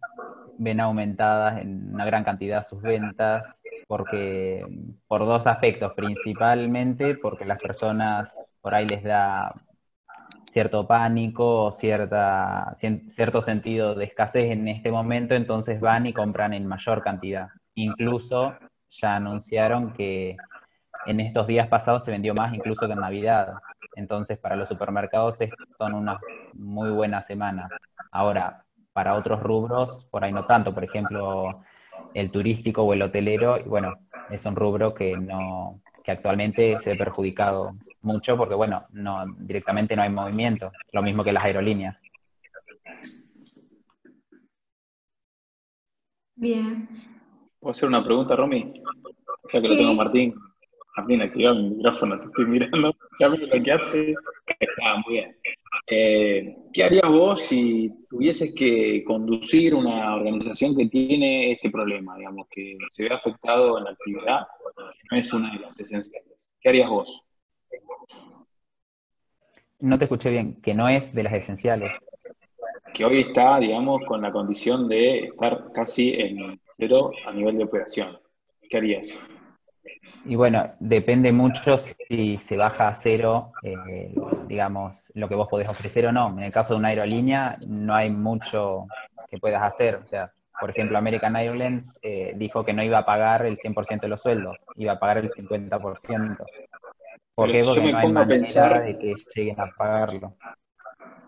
S4: ven aumentadas en una gran cantidad sus ventas, porque por dos aspectos, principalmente porque las personas por ahí les da cierto pánico o cierta, cierto sentido de escasez en este momento, entonces van y compran en mayor cantidad. Incluso ya anunciaron que en estos días pasados se vendió más incluso que en Navidad. Entonces, para los supermercados son unas muy buenas semanas. Ahora, para otros rubros, por ahí no tanto. Por ejemplo, el turístico o el hotelero, y bueno, es un rubro que no que actualmente se ve perjudicado mucho porque, bueno, no directamente no hay movimiento. Lo mismo que las aerolíneas.
S1: Bien.
S2: ¿Puedo hacer una pregunta, Romy? Ya que lo tengo Martín. También activar mi micrófono, te estoy mirando, ya me bloqueaste. Está muy bien. Eh, ¿Qué harías vos si tuvieses que conducir una organización que tiene este problema, digamos, que se ve afectado en la actividad, no es una de las esenciales? ¿Qué harías vos?
S4: No te escuché bien, que no es de las esenciales.
S2: Que hoy está, digamos, con la condición de estar casi en cero a nivel de operación. ¿Qué harías?
S4: Y bueno, depende mucho si se baja a cero, eh, digamos, lo que vos podés ofrecer o no. En el caso de una aerolínea, no hay mucho que puedas hacer. O sea, por ejemplo, American Airlines eh, dijo que no iba a pagar el 100% de los sueldos, iba a pagar el 50%. ¿Por qué? Porque no hay manera pensar, de que lleguen a pagarlo.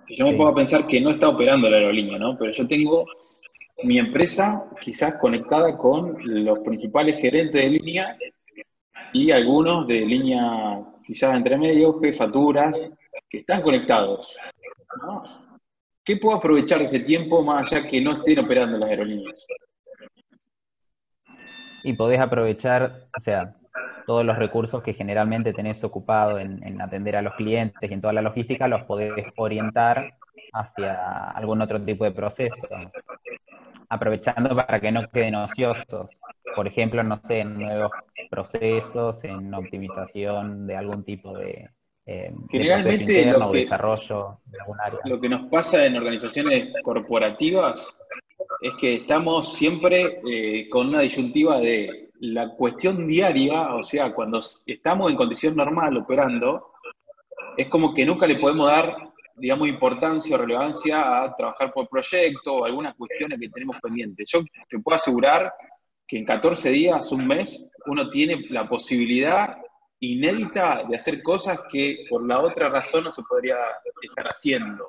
S2: yo me pongo a pensar que no está operando la aerolínea, ¿no? Pero yo tengo mi empresa quizás conectada con los principales gerentes de línea y algunos de línea quizás entre medio, jefaturas, que están conectados. ¿Qué puedo aprovechar de este tiempo más allá que no estén operando las aerolíneas?
S4: Y podés aprovechar, o sea, todos los recursos que generalmente tenés ocupado en, atender a los clientes y en toda la logística, los podés orientar hacia algún otro tipo de proceso, aprovechando para que no queden ociosos. Por ejemplo, no sé, en nuevos procesos, en optimización de algún tipo de, eh,
S2: Generalmente lo que, desarrollo de área. Lo que nos pasa en organizaciones corporativas es que estamos siempre eh, con una disyuntiva de la cuestión diaria, o sea, cuando estamos en condición normal operando, es como que nunca le podemos dar, digamos, importancia o relevancia a trabajar por proyecto o algunas cuestiones que tenemos pendientes. Yo te puedo asegurar que en 14 días, un mes, uno tiene la posibilidad inédita de hacer cosas que por la otra razón no se podría estar haciendo.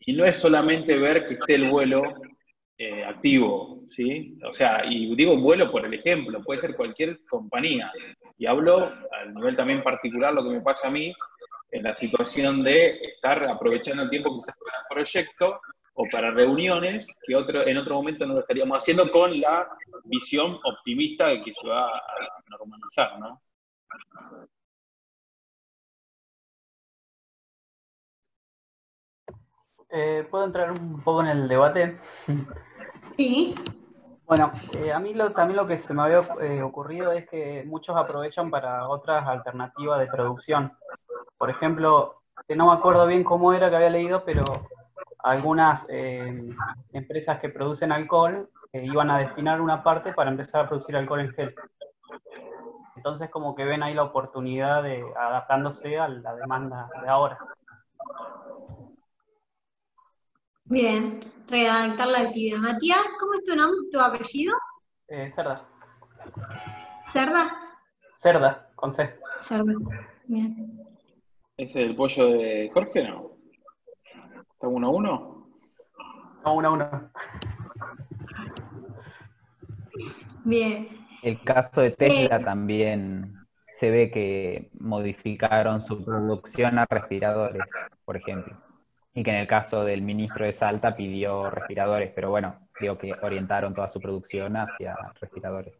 S2: Y no es solamente ver que esté el vuelo eh, activo, ¿sí? O sea, y digo vuelo por el ejemplo, puede ser cualquier compañía. Y hablo al nivel también particular lo que me pasa a mí en la situación de estar aprovechando el tiempo quizás para el proyecto o para reuniones que otro, en otro momento no lo estaríamos haciendo con la visión optimista de que se va a normalizar, ¿no?
S6: Eh, ¿Puedo entrar un poco en el debate?
S1: Sí.
S6: Bueno, eh, a mí también lo que se me había eh, ocurrido es que muchos aprovechan para otras alternativas de producción. Por ejemplo, que no me acuerdo bien cómo era que había leído, pero algunas empresas que producen alcohol iban a destinar una parte para empezar a producir alcohol en gel. Entonces como que ven ahí la oportunidad de adaptándose a la demanda de ahora.
S1: Bien, redactar la actividad. Matías, ¿cómo es tu nombre, tu apellido?
S6: Eh, Cerda.
S1: ¿Cerda?
S6: Cerda, con C.
S1: Cerda, bien.
S2: ¿Es el pollo de Jorge no? ¿Está uno a uno?
S6: No, uno a uno.
S1: Bien.
S4: El caso de Tesla también se ve que modificaron su producción a respiradores, por ejemplo. Y que en el caso del ministro de Salta pidió respiradores, pero bueno, digo que orientaron toda su producción hacia respiradores.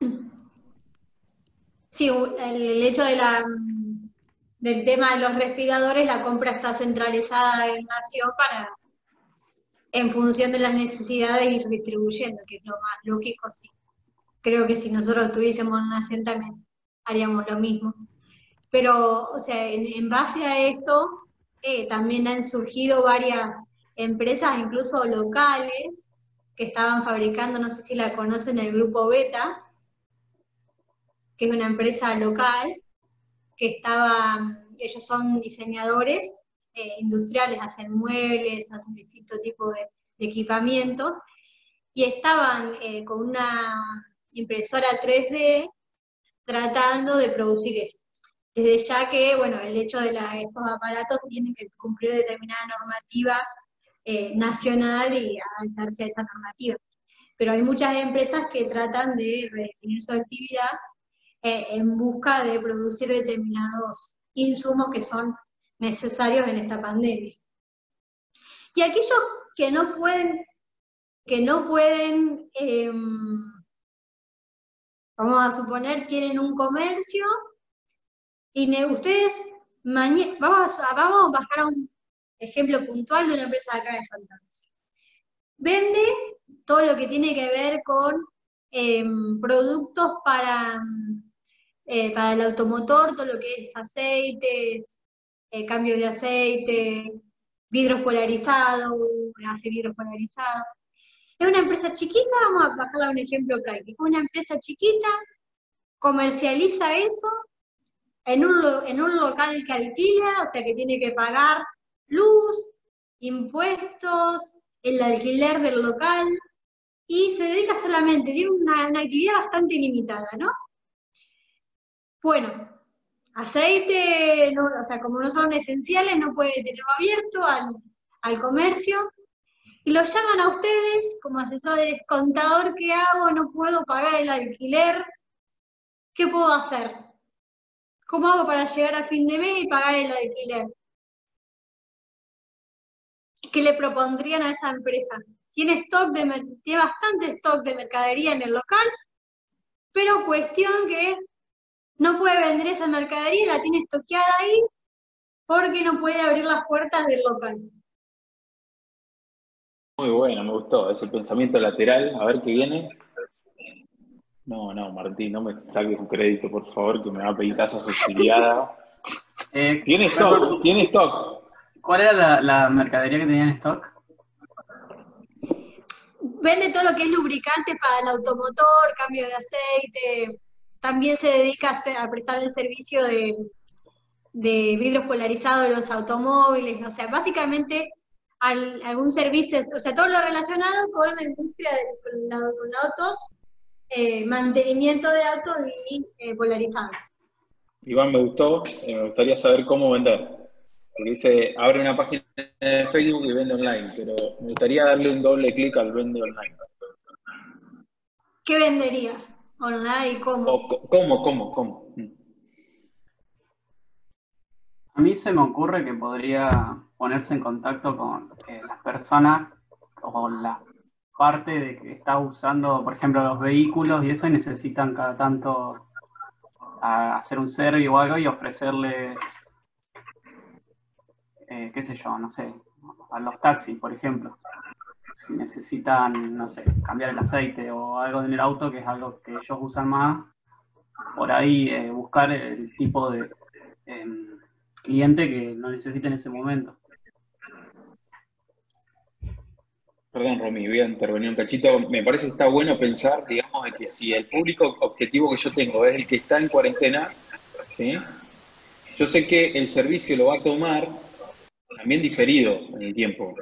S1: Sí, el hecho de la, del tema de los respiradores, la compra está centralizada en Nación para en función de las necesidades ir distribuyendo, que es lo más lógico, sí. Creo que si nosotros tuviésemos nación también haríamos lo mismo. Pero, o sea, en, base a esto, eh, también han surgido varias empresas, incluso locales, que estaban fabricando, no sé si la conocen, el grupo Beta, que es una empresa local, que estaba, ellos son diseñadores eh, industriales, hacen muebles, hacen distintos tipos de, equipamientos, y estaban eh, con una impresora 3D tratando de producir eso. Desde ya que, bueno, el hecho de estos aparatos tienen que cumplir determinada normativa eh, nacional y adaptarse a esa normativa. Pero hay muchas empresas que tratan de redefinir su actividad en busca de producir determinados insumos que son necesarios en esta pandemia. Y aquellos que no pueden, que no pueden em, Vamos a suponer tienen un comercio y ustedes, vamos, a, vamos a bajar a un ejemplo puntual de una empresa de acá de Santa Cruz. Vende todo lo que tiene que ver con em, productos para, eh, para el automotor, todo lo que es aceites, eh, cambio de aceite, vidros polarizados, hace vidros polarizados. Es una empresa chiquita, vamos a bajarla a un ejemplo práctico. Una empresa chiquita comercializa eso en un, en un local que alquila, o sea que tiene que pagar luz, impuestos, el alquiler del local, y se dedica solamente, tiene una, actividad bastante limitada, ¿no? Bueno, aceite, o sea, como no son esenciales, no puede tenerlo abierto al, al comercio, y lo llaman a ustedes como asesores, contador, ¿qué hago? No puedo pagar el alquiler, ¿qué puedo hacer? ¿Cómo hago para llegar a fin de mes y pagar el alquiler? ¿Qué le propondrían a esa empresa? Tiene, stock de, tiene bastante stock de mercadería en el local, pero cuestión que no puede vender esa mercadería, la tiene estoqueada ahí porque no puede abrir las puertas del local.
S2: Muy bueno, me gustó ese pensamiento lateral. A ver qué viene. No, no, Martín, no me saques un crédito, por favor, que me va a pedir casa subsidiada. Eh, tiene stock, tiene stock.
S6: ¿Cuál era la, mercadería que tenía en stock?
S1: Vende todo lo que es lubricante para el automotor, cambio de aceite. También se dedica a, prestar el servicio de, de vidrios polarizados de los automóviles. O sea, básicamente algún servicio, o sea, todo lo relacionado con la industria de con, autos, eh, mantenimiento de autos y eh, polarizados.
S2: Iván, me gustó, eh, me gustaría saber cómo vender. Porque dice, abre una página de Facebook y vende online, pero me gustaría darle un doble clic al vende online.
S1: ¿Qué vendería? ¿Online? ¿Cómo?
S2: ¿Cómo? ¿Cómo? ¿Cómo?
S6: A mí se me ocurre que podría ponerse en contacto con eh, las personas o la parte de que está usando, por ejemplo, los vehículos y eso y necesitan cada tanto hacer un servicio o algo y ofrecerles, eh, qué sé yo, no sé, a los taxis, por ejemplo. Si necesitan, no sé, cambiar el aceite o algo en el auto, que es algo que ellos usan más, por ahí eh, buscar el tipo de em, cliente que lo necesite en ese momento.
S2: Perdón, Romy, voy a intervenir un cachito. Me parece que está bueno pensar, digamos, de que si el público objetivo que yo tengo es el que está en cuarentena, ¿sí? yo sé que el servicio lo va a tomar también diferido en el tiempo.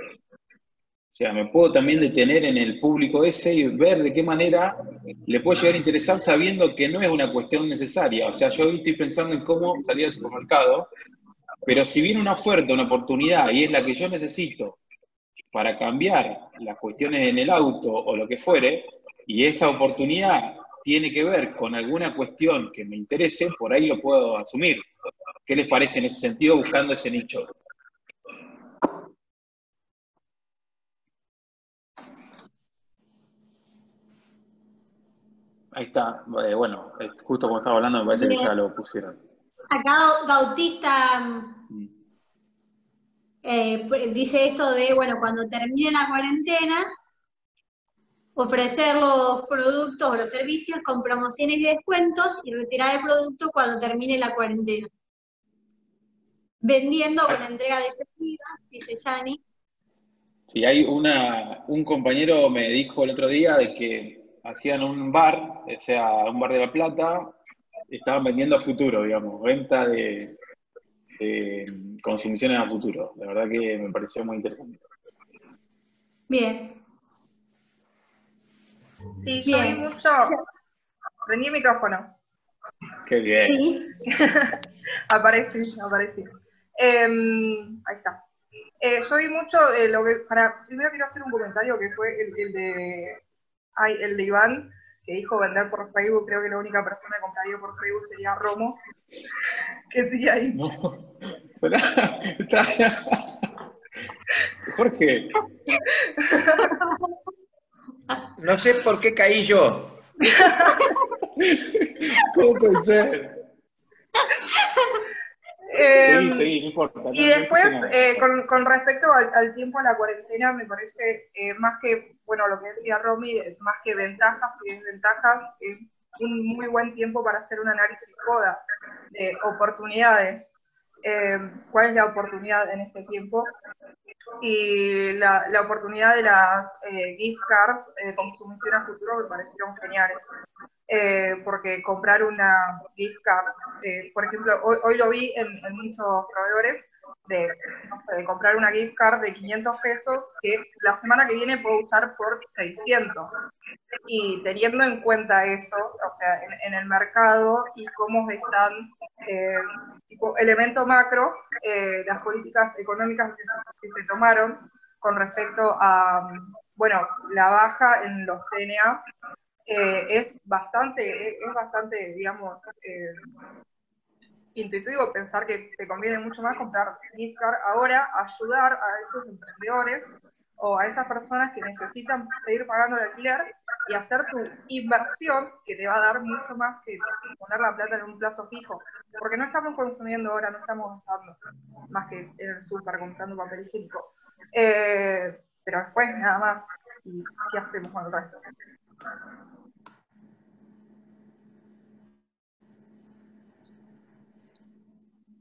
S2: O sea, me puedo también detener en el público ese y ver de qué manera le puedo llegar a interesar sabiendo que no es una cuestión necesaria. O sea, yo estoy pensando en cómo salir al supermercado, pero si viene una oferta, una oportunidad y es la que yo necesito para cambiar las cuestiones en el auto o lo que fuere, y esa oportunidad tiene que ver con alguna cuestión que me interese, por ahí lo puedo asumir. ¿Qué les parece en ese sentido buscando ese nicho? Ahí está, eh, bueno, justo como estaba hablando me parece que ya lo pusieron.
S1: Acá Bautista mm. Eh, dice esto de, bueno, cuando termine la cuarentena, ofrecer los productos o los servicios con promociones y descuentos y retirar el producto cuando termine la cuarentena. Vendiendo con entrega de efectiva, dice Yani.
S2: Sí, hay una, un compañero me dijo el otro día de que hacían un bar, o sea, un bar de La Plata, estaban vendiendo a futuro, digamos, venta de, eh, consumiciones a futuro. La verdad que me pareció muy interesante.
S1: Bien.
S7: Sí, yo vi mucho. Prendí el micrófono.
S2: Qué bien. Sí.
S7: aparece, aparece. Em, ahí está. Eh, yo vi mucho de lo que. Para, primero quiero hacer un comentario que fue el, de. Ay, el de Iván, que dijo vender por Facebook. Creo que la única persona que compraría por Facebook sería Romo. Que sigue ahí. No,
S2: Jorge.
S5: No sé por qué caí yo.
S2: ¿Cómo puede ser?
S7: Eh, y después, eh, con, respecto al, tiempo de la cuarentena, me parece eh, más que, bueno, lo que decía Romy, más que ventajas y desventajas, es un muy buen tiempo para hacer un análisis CODA de oportunidades. ¿Cuál es la oportunidad en este tiempo? Y la, la oportunidad de las gift cards de consumición a futuro me parecieron geniales. Eh, porque comprar una gift card, eh, por ejemplo, hoy, lo vi en, muchos proveedores, de, comprar una gift card de 500 pesos que la semana que viene puedo usar por 600. Y teniendo en cuenta eso, o sea, en, el mercado y cómo están, eh, tipo, elemento macro, las políticas económicas que se tomaron con respecto a, bueno, la baja en los CNA eh, es bastante, es, bastante, digamos, eh, intuitivo pensar que te conviene mucho más comprar gift ahora, ayudar a esos emprendedores o a esas personas que necesitan seguir pagando el alquiler y hacer tu inversión que te va a dar mucho más que poner la plata en un plazo fijo. Porque no estamos consumiendo ahora, no estamos gastando más que en el súper comprando papel higiénico. Eh, pero después nada más, ¿y qué hacemos con el resto?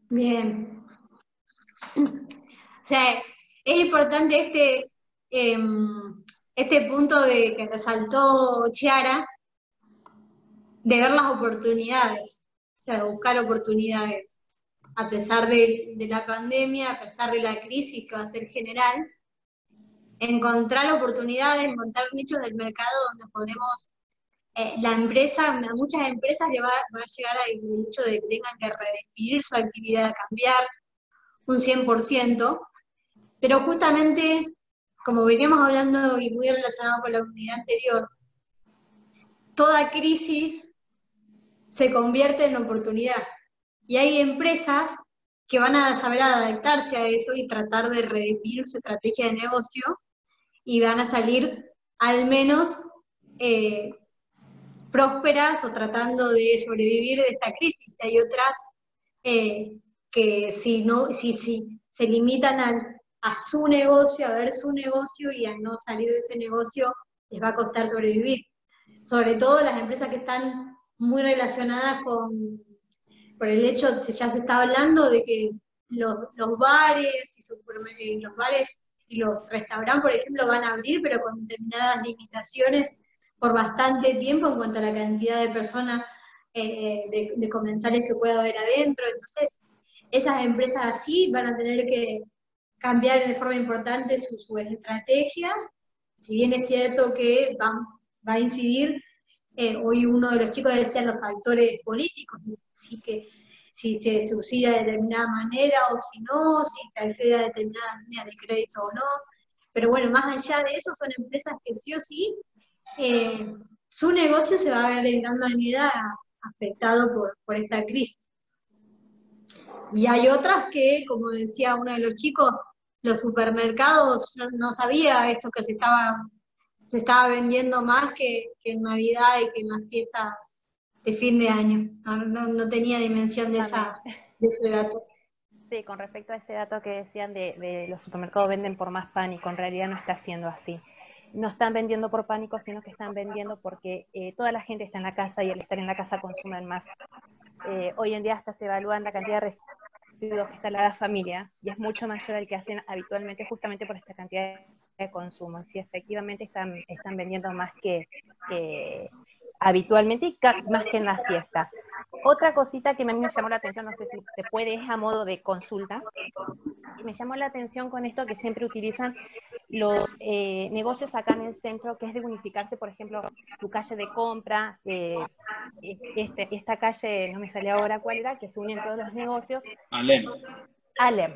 S1: Bien. O sea, es importante este, em, este punto de que resaltó Chiara, de ver las oportunidades, o sea, de buscar oportunidades, a pesar de, de la pandemia, a pesar de la crisis que va a ser general, encontrar oportunidades, encontrar nichos del mercado donde podemos eh, la empresa, a muchas empresas le va, a llegar al hecho de que tengan que redefinir su actividad, cambiar un 100%, pero justamente, como veníamos hablando y muy relacionado con la unidad anterior, toda crisis se convierte en oportunidad. Y hay empresas que van a saber adaptarse a eso y tratar de redefinir su estrategia de negocio y van a salir al menos eh, prósperas o tratando de sobrevivir de esta crisis. Hay otras eh, que si, no, si, si se limitan a su negocio, a ver su negocio y a no salir de ese negocio, les va a costar sobrevivir. Sobre todo las empresas que están muy relacionadas con, por el hecho, ya se está hablando de que los, bares y los bares y los restaurantes, por ejemplo, van a abrir, pero con determinadas limitaciones por bastante tiempo en cuanto a la cantidad de personas, eh, de, comensales que pueda haber adentro. Entonces, esas empresas así van a tener que cambiar de forma importante sus, estrategias, si bien es cierto que va, va a incidir, eh, hoy uno de los chicos decía los factores políticos, así que si se subsidia de determinada manera o si no, si se accede a determinada línea de crédito o no. Pero bueno, más allá de eso, son empresas que sí o sí eh, su negocio se va a ver en gran medida afectado por, esta crisis. Y hay otras que, como decía uno de los chicos, los supermercados no, sabía esto que se estaba, se estaba vendiendo más que, en Navidad y que en las fiestas de fin de año. No, tenía dimensión de, esa, de ese dato.
S8: Sí, con respecto a ese dato que decían de, de los supermercados venden por más pánico, en realidad no está siendo así no están vendiendo por pánico, sino que están vendiendo porque eh, toda la gente está en la casa y al estar en la casa consumen más. Eh, hoy en día hasta se evalúan la cantidad de residuos que está la familia y es mucho mayor al que hacen habitualmente justamente por esta cantidad de consumo. Si efectivamente están, están vendiendo más que, habitualmente y más que en la fiesta. Otra cosita que a mí me llamó la atención, no sé si se puede, es a modo de consulta, me llamó la atención con esto que siempre utilizan los eh, negocios acá en el centro, que es de unificarse, por ejemplo, tu calle de compra, eh, este, esta calle, no me sale ahora cuál era, que se unen todos los negocios.
S2: Alem.
S8: Alem.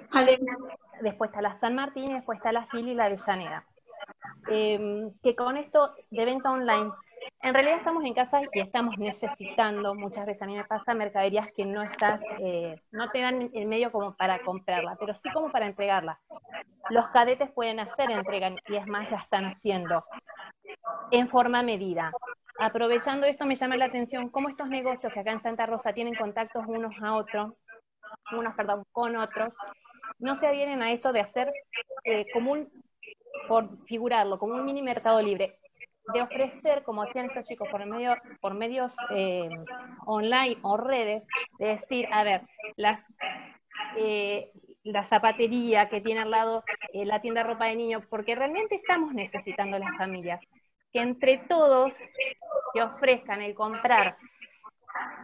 S8: Después está la San Martín y después está la Gil y la Avellaneda. Em, que con esto de venta online en realidad estamos en casa y estamos necesitando, muchas veces a mí me pasa, mercaderías que no estás, eh, no te dan el medio como para comprarla, pero sí como para entregarla. Los cadetes pueden hacer entrega y es más, ya están haciendo en forma medida. aprovechando esto me llama la atención cómo estos negocios que acá en Santa Rosa tienen contactos unos a otros, unos, perdón, con otros, no se adhieren a esto de hacer eh, por figurarlo, como un mini mercado libre, de ofrecer, como decían estos chicos, por, medio, por medios eh, online o redes, de decir, a ver, las, eh, la zapatería que tiene al lado la tienda de ropa de niños, porque realmente estamos necesitando las familias que entre todos que ofrezcan el comprar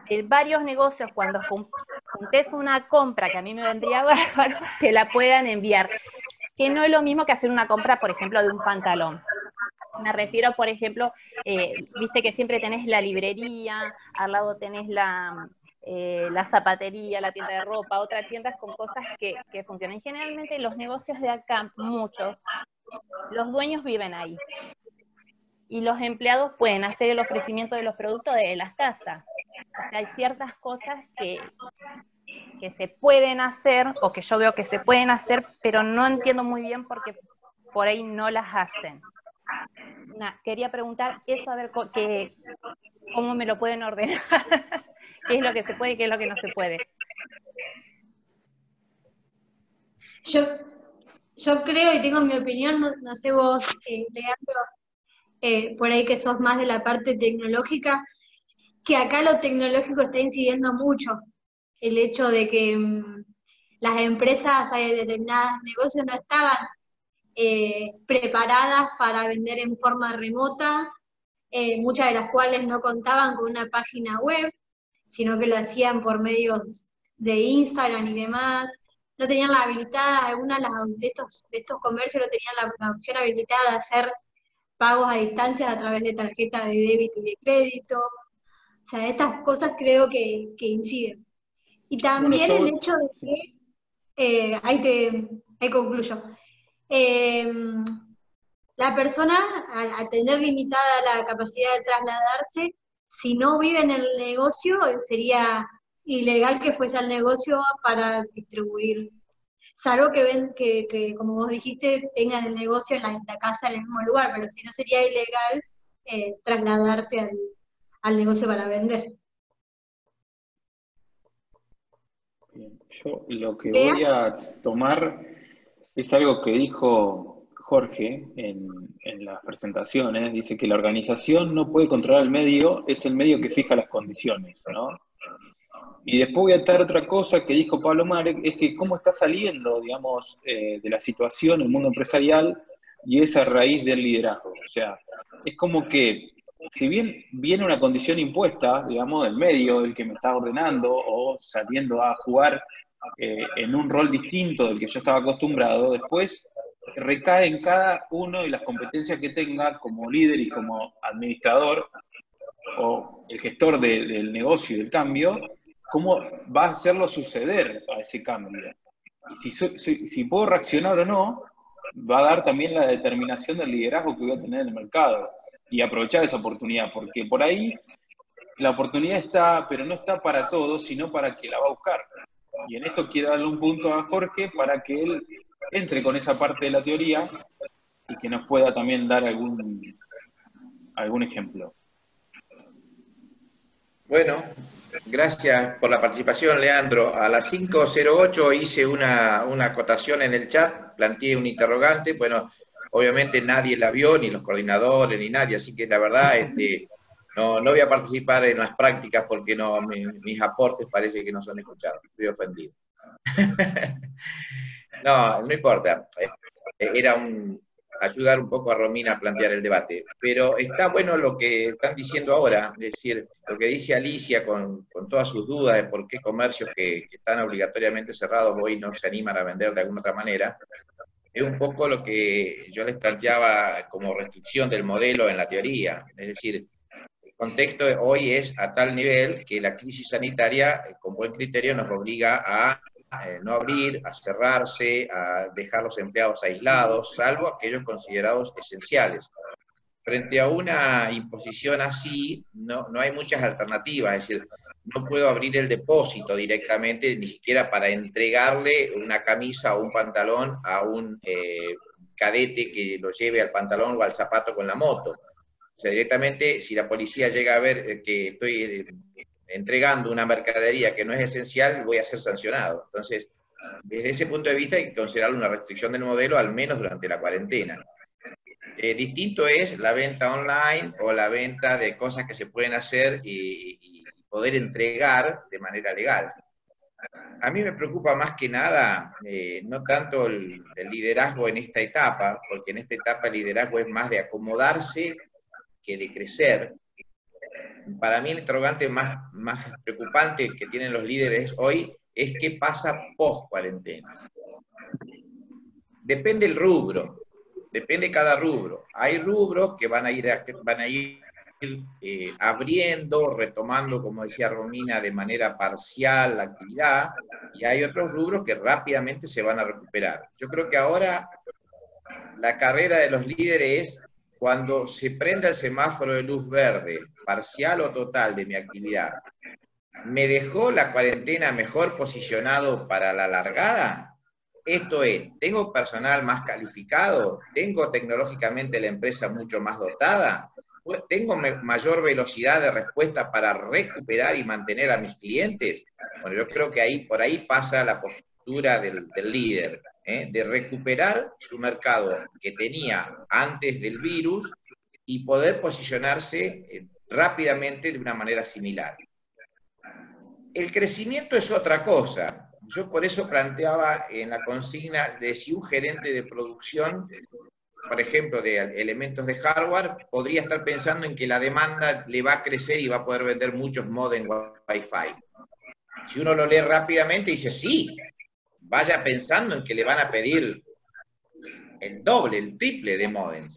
S8: en varios negocios cuando juntes una compra que a mí me vendría bárbaro, que la puedan enviar. Que no es lo mismo que hacer una compra, por ejemplo, de un pantalón. Me refiero, por ejemplo, eh, viste que siempre tenés la librería, al lado tenés la, eh, zapatería, la tienda de ropa, otras tiendas con cosas que, funcionan. Generalmente los negocios de acá, muchos, los dueños viven ahí y los empleados pueden hacer el ofrecimiento de los productos de las casas. O sea, hay ciertas cosas que, que se pueden hacer o que yo veo que se pueden hacer, pero no entiendo muy bien porque por ahí no las hacen. Quería preguntar eso, a ver que, cómo me lo pueden ordenar, qué es lo que se puede y qué es lo que no se puede.
S1: Yo, yo creo y tengo mi opinión, no, sé vos, eh, eh, por ahí que sos más de la parte tecnológica, que acá lo tecnológico está incidiendo mucho. El hecho de que mm, las empresas de determinados negocios no estaban eh, preparadas para vender en forma remota, eh, muchas de las cuales no contaban con una página web, sino que lo hacían por medios de Instagram y demás. No tenían la habilitada, algunas de estos, de estos comercios no tenían la opción habilitada de hacer pagos a distancia a través de tarjeta de débito y de crédito. O sea, estas cosas creo que, inciden. Y también el hecho de que, eh, ahí, te, ahí concluyo, em, la persona, al, tener limitada la capacidad de trasladarse, si no vive en el negocio, sería ilegal que fuese al negocio para distribuir salvo que ven que, como vos dijiste, tengan el negocio en la, casa en el mismo lugar, pero si no sería ilegal eh, trasladarse al, negocio para vender.
S2: Yo lo que voy a tomar es algo que dijo Jorge en, las presentaciones, dice que la organización no puede controlar el medio, es el medio que fija las condiciones, ¿no? Y después voy a atar otra cosa que dijo Pablo Marek, es que cómo está saliendo, digamos, eh, de la situación el mundo empresarial y es a raíz del liderazgo. O sea, es como que, si bien viene una condición impuesta, digamos, del medio, el que me está ordenando o saliendo a jugar eh, en un rol distinto del que yo estaba acostumbrado, después recae en cada uno de las competencias que tenga como líder y como administrador o el gestor del negocio y del cambio, cómo va a hacerlo suceder a ese cambio. Y si, si, puedo reaccionar o no, va a dar también la determinación del liderazgo que voy a tener en el mercado y aprovechar esa oportunidad, porque por ahí la oportunidad está, pero no está para todos, sino para quien la va a buscar. Y en esto quiero darle un punto a Jorge para que él entre con esa parte de la teoría y que nos pueda también dar algún, algún ejemplo.
S5: Bueno, Gracias por la participación, Leandro. A las 5.08 hice una, acotación en el chat, planteé un interrogante. Bueno, obviamente nadie la vio, ni los coordinadores, ni nadie, así que la verdad este, no, no voy a participar en las prácticas porque no, mis aportes parece que no son escuchados. Estoy ofendido. no, no importa. Era un, ayudar un poco a Romina a plantear el debate. Pero está bueno lo que están diciendo ahora, es decir, lo que dice Alicia con, todas sus dudas de por qué comercios que, están obligatoriamente cerrados hoy no se animan a vender de alguna otra manera, es un poco lo que yo les planteaba como restricción del modelo en la teoría. Es decir, contexto hoy es a tal nivel que la crisis sanitaria, con buen criterio, nos obliga a eh, no abrir, a cerrarse, a dejar los empleados aislados, salvo aquellos considerados esenciales. Frente a una imposición así, no, no hay muchas alternativas, es decir, no puedo abrir el depósito directamente, ni siquiera para entregarle una camisa o un pantalón a un eh, cadete que lo lleve al pantalón o al zapato con la moto. O sea, directamente, si la policía llega a ver eh, que estoy eh, entregando una mercadería que no es esencial, voy a ser sancionado. Entonces, desde ese punto de vista hay que considerar una restricción del modelo, al menos durante la cuarentena. Eh, distinto es la venta online o la venta de cosas que se pueden hacer y, poder entregar de manera legal. A mí me preocupa más que nada, eh, no tanto el, liderazgo en esta etapa, porque en esta etapa el liderazgo es más de acomodarse que de crecer. Para mí el interrogante más, más preocupante que tienen los líderes hoy es qué pasa post cuarentena. Depende el rubro. Depende cada rubro. Hay rubros que van a ir, van a ir eh, abriendo, retomando, como decía Romina, de manera parcial la actividad, y hay otros rubros que rápidamente se van a recuperar. Yo creo que ahora la carrera de los líderes es cuando se prenda el semáforo de luz verde, parcial o total de mi actividad, ¿me dejó la cuarentena mejor posicionado para la largada? Esto es, ¿tengo personal más calificado? ¿Tengo tecnológicamente la empresa mucho más dotada? ¿Tengo mayor velocidad de respuesta para recuperar y mantener a mis clientes? Bueno, yo creo que ahí por ahí pasa la postura del, líder, ¿eh? de recuperar su mercado que tenía antes del virus y poder posicionarse eh, rápidamente de una manera similar. El crecimiento es otra cosa. Yo por eso planteaba en la consigna de si un gerente de producción, por ejemplo, de elementos de hardware, podría estar pensando en que la demanda le va a crecer y va a poder vender muchos modem Wi-Fi. Si uno lo lee rápidamente, dice, sí, vaya pensando en que le van a pedir el doble, el triple de modems.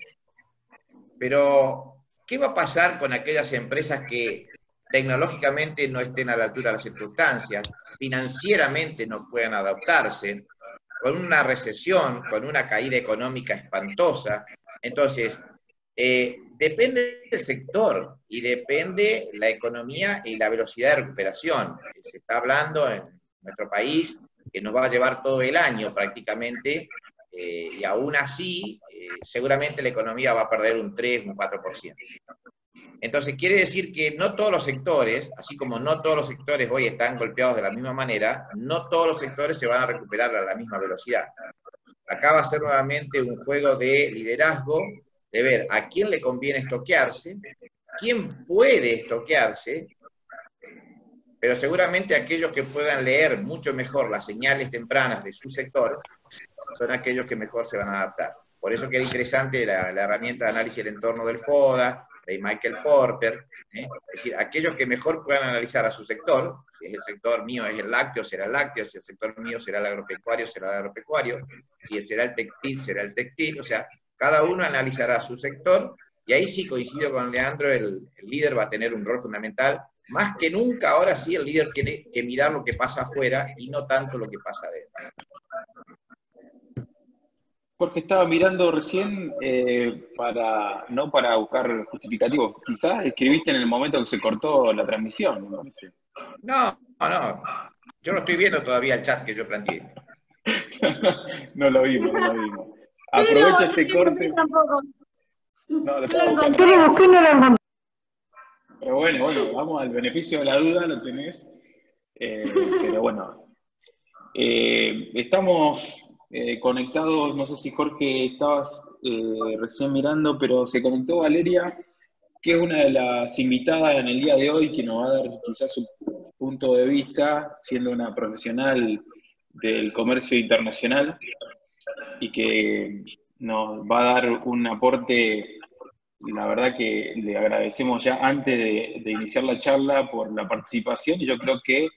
S5: Pero, ¿qué va a pasar con aquellas empresas que tecnológicamente no estén a la altura de las circunstancias, financieramente no puedan adaptarse, con una recesión, con una caída económica espantosa. Entonces, eh, depende del sector y depende la economía y la velocidad de recuperación. Se está hablando en nuestro país que nos va a llevar todo el año prácticamente, eh, y aún así, eh, seguramente la economía va a perder un 3, un 4%. Entonces, quiere decir que no todos los sectores, así como no todos los sectores hoy están golpeados de la misma manera, no todos los sectores se van a recuperar a la misma velocidad. Acá va a ser nuevamente un juego de liderazgo, de ver a quién le conviene estoquearse, quién puede estoquearse, pero seguramente aquellos que puedan leer mucho mejor las señales tempranas de su sector son aquellos que mejor se van a adaptar. Por eso que era interesante la, herramienta de análisis del entorno del FODA, de Michael Porter, ¿eh? es decir, aquellos que mejor puedan analizar a su sector, si es el sector mío es el lácteo, será el lácteo, si el sector mío será el agropecuario, será el agropecuario, si será el textil, será el textil, o sea, cada uno analizará su sector y ahí sí coincido con Leandro, el líder va a tener un rol fundamental, más que nunca ahora sí el líder tiene que mirar lo que pasa afuera y no tanto lo que pasa adentro.
S2: Porque estaba mirando recién eh, para, no para buscar justificativos, quizás escribiste en el momento que se cortó la transmisión,
S5: ¿no? No, no, yo no estoy viendo todavía el chat que yo planteé.
S2: no lo vimos, no lo vimos. Aprovecha este corte.
S3: No, lo no
S2: Pero bueno, bueno, vamos al beneficio de la duda, lo tenés. Eh, pero bueno, eh, estamos eh, conectados, no sé si Jorge estabas recién mirando, pero se conectó Valeria, que es una de las invitadas en el día de hoy, que nos va a dar quizás su punto de vista, siendo una profesional del comercio internacional, y que nos va a dar un aporte la verdad que le agradecemos ya antes de, iniciar la charla por la participación y yo creo que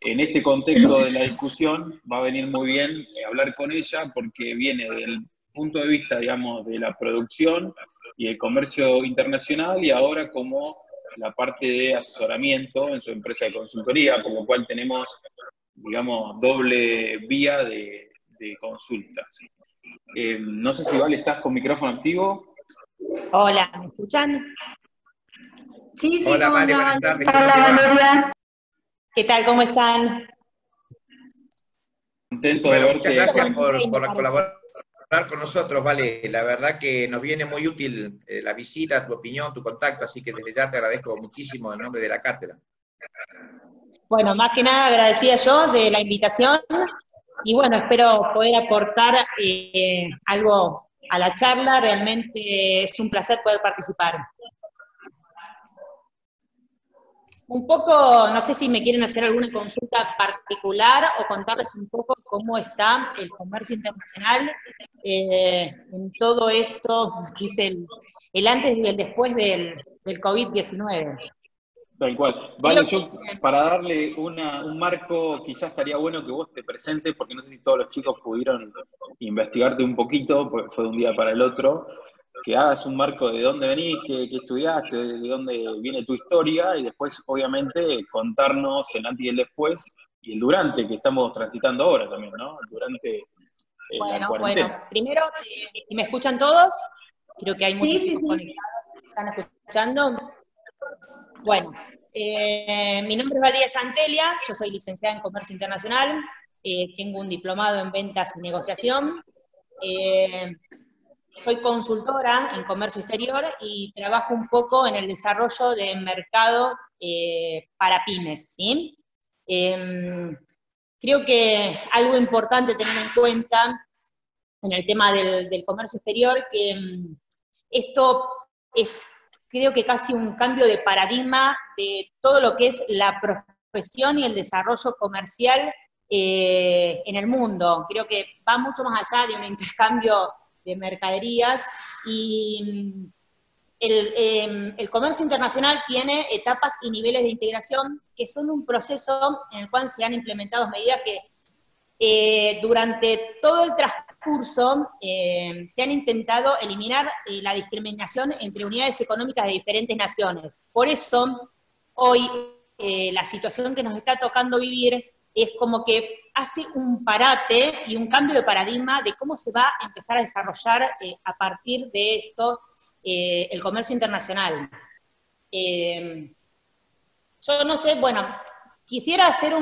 S2: en este contexto de la discusión va a venir muy bien eh, hablar con ella porque viene del punto de vista, digamos, de la producción y el comercio internacional y ahora como la parte de asesoramiento en su empresa de consultoría, con lo cual tenemos, digamos, doble vía de, consultas. Eh, no sé si Vale, ¿estás con micrófono activo?
S9: Hola, ¿me escuchan?
S1: Sí, sí,
S5: Hola, vale, buenas tardes.
S3: Hola, Valeria.
S9: ¿Qué tal? ¿Cómo están?
S2: Contento de verte.
S5: Muchas gracias por, hablar con nosotros, Vale. La verdad que nos viene muy útil eh, la visita, tu opinión, tu contacto, así que desde ya te agradezco muchísimo en nombre de la cátedra.
S9: Bueno, más que nada agradecida yo de la invitación y bueno, espero poder aportar eh, algo a la charla. Realmente es un placer poder participar. Un poco, no sé si me quieren hacer alguna consulta particular o contarles un poco cómo está el comercio internacional eh, en todo esto, dice el, antes y el después del, del COVID-19.
S2: Tal cual. Vale, yo para darle un marco, quizás estaría bueno que vos te presentes, porque no sé si todos los chicos pudieron investigarte un poquito, porque fue de un día para el otro, que hagas un marco de dónde venís, qué, estudiaste, de dónde viene tu historia, y después, obviamente, contarnos el antes y el después, y el durante, que estamos transitando ahora también, ¿no? Durante eh,
S9: bueno, Bueno, primero, eh, ¿me escuchan todos? Creo que hay muchos chicos conectados que están escuchando. Bueno, eh, mi nombre es Valeria Santelia, yo soy licenciada en Comercio Internacional, tengo un diplomado en Ventas y Negociación, soy consultora en comercio exterior y trabajo un poco en el desarrollo de mercado eh, para pymes. Em, creo que algo importante tener en cuenta en el tema del, comercio exterior, que em, esto es creo que casi un cambio de paradigma de todo lo que es la profesión y el desarrollo comercial eh, en el mundo. Creo que va mucho más allá de un intercambio de mercaderías y mm, em, el, comercio internacional tiene etapas y niveles de integración que son un proceso en el cual se han implementado medidas que eh, durante todo el transcurso em, se han intentado eliminar eh, la discriminación entre unidades económicas de diferentes naciones. Por eso, hoy eh, la situación que nos está tocando vivir es como que hace un parate y un cambio de paradigma de cómo se va a empezar a desarrollar eh, a partir de esto eh, el comercio internacional. Eh, yo no sé, bueno, quisiera hacer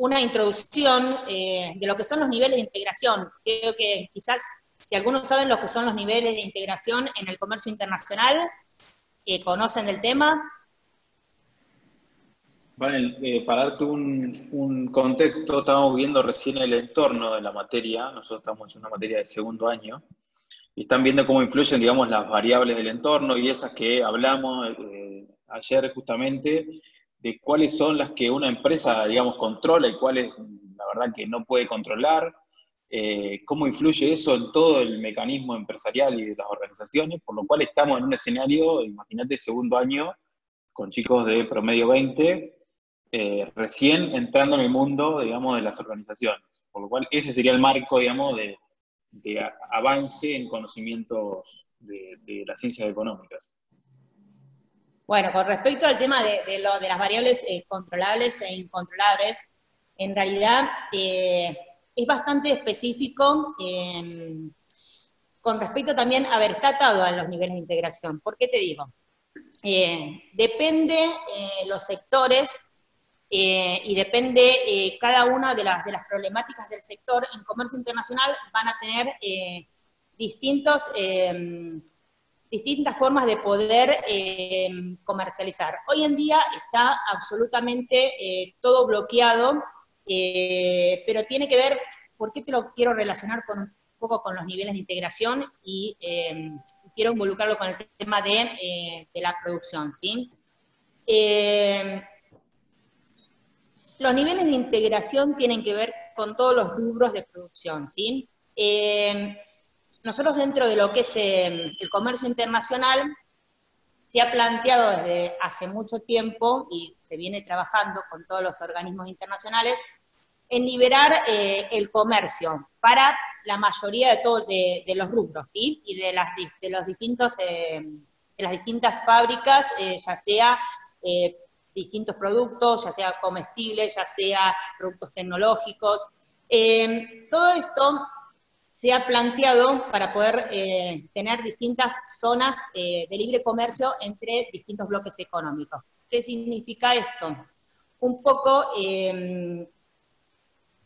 S9: una introducción de lo que son los niveles de integración. Creo que quizás si algunos saben lo que son los niveles de integración en el comercio internacional, conocen el tema,
S2: Vale, eh, para darte un, contexto, estamos viendo recién el entorno de la materia, nosotros estamos en una materia de segundo año, y están viendo cómo influyen, digamos, las variables del entorno y esas que hablamos eh, ayer justamente, de cuáles son las que una empresa, digamos, controla y cuáles, la verdad, que no puede controlar, eh, cómo influye eso en todo el mecanismo empresarial y de las organizaciones, por lo cual estamos en un escenario, imagínate, segundo año, con chicos de promedio 20, eh, recién entrando en el mundo, digamos, de las organizaciones. Por lo cual, ese sería el marco, digamos, de, avance en conocimientos de, las ciencias económicas.
S9: Bueno, con respecto al tema de, lo, de las variables eh, controlables e incontrolables, en realidad eh, es bastante específico em, con respecto también, a ver, está a los niveles de integración. ¿Por qué te digo? depende los sectores eh, y depende eh, cada una de las, problemáticas del sector en comercio internacional van a tener eh, distintos, distintas formas de poder comercializar. Hoy en día está absolutamente todo bloqueado, pero tiene que ver, ¿por qué te lo quiero relacionar un poco con los niveles de integración y quiero involucrarlo con el tema de, la producción, ¿sí? Los niveles de integración tienen que ver con todos los rubros de producción, ¿sí? Eh, nosotros dentro de lo que es eh, el comercio internacional, se ha planteado desde hace mucho tiempo y se viene trabajando con todos los organismos internacionales en liberar eh, el comercio para la mayoría de, de, los rubros, ¿sí? Y de, las, de los distintos, de las distintas fábricas, ya sea distintos productos, ya sea comestibles, ya sea productos tecnológicos. Eh, todo esto se ha planteado para poder eh, tener distintas zonas eh, de libre comercio entre distintos bloques económicos. ¿Qué significa esto? Un poco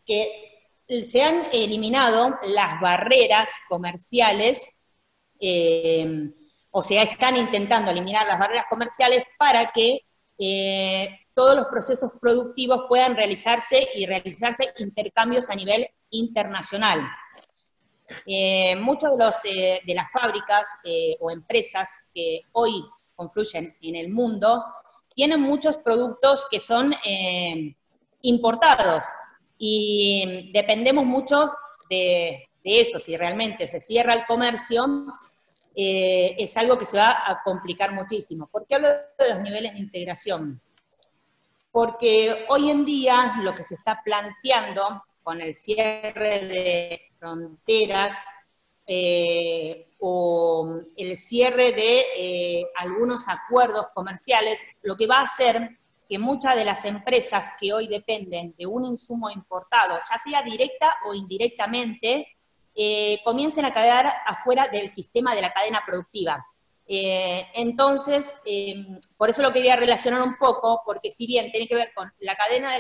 S9: que se han eliminado las barreras comerciales, eh, o sea, están intentando eliminar las barreras comerciales para que eh, todos los procesos productivos puedan realizarse y realizarse intercambios a nivel internacional. Eh, muchas de, de, las fábricas o empresas que hoy confluyen en el mundo tienen muchos productos que son importados y dependemos mucho de, eso. Si realmente se cierra el comercio, eh, es algo que se va a complicar muchísimo. ¿Por qué hablo de los niveles de integración? Porque hoy en día lo que se está planteando con el cierre de fronteras eh, o el cierre de eh, algunos acuerdos comerciales, lo que va a hacer que muchas de las empresas que hoy dependen de un insumo importado, ya sea directa o indirectamente, eh, comiencen a quedar afuera del sistema de la cadena productiva. Entonces, em, por eso lo quería relacionar un poco, porque si bien tiene que ver con la cadena,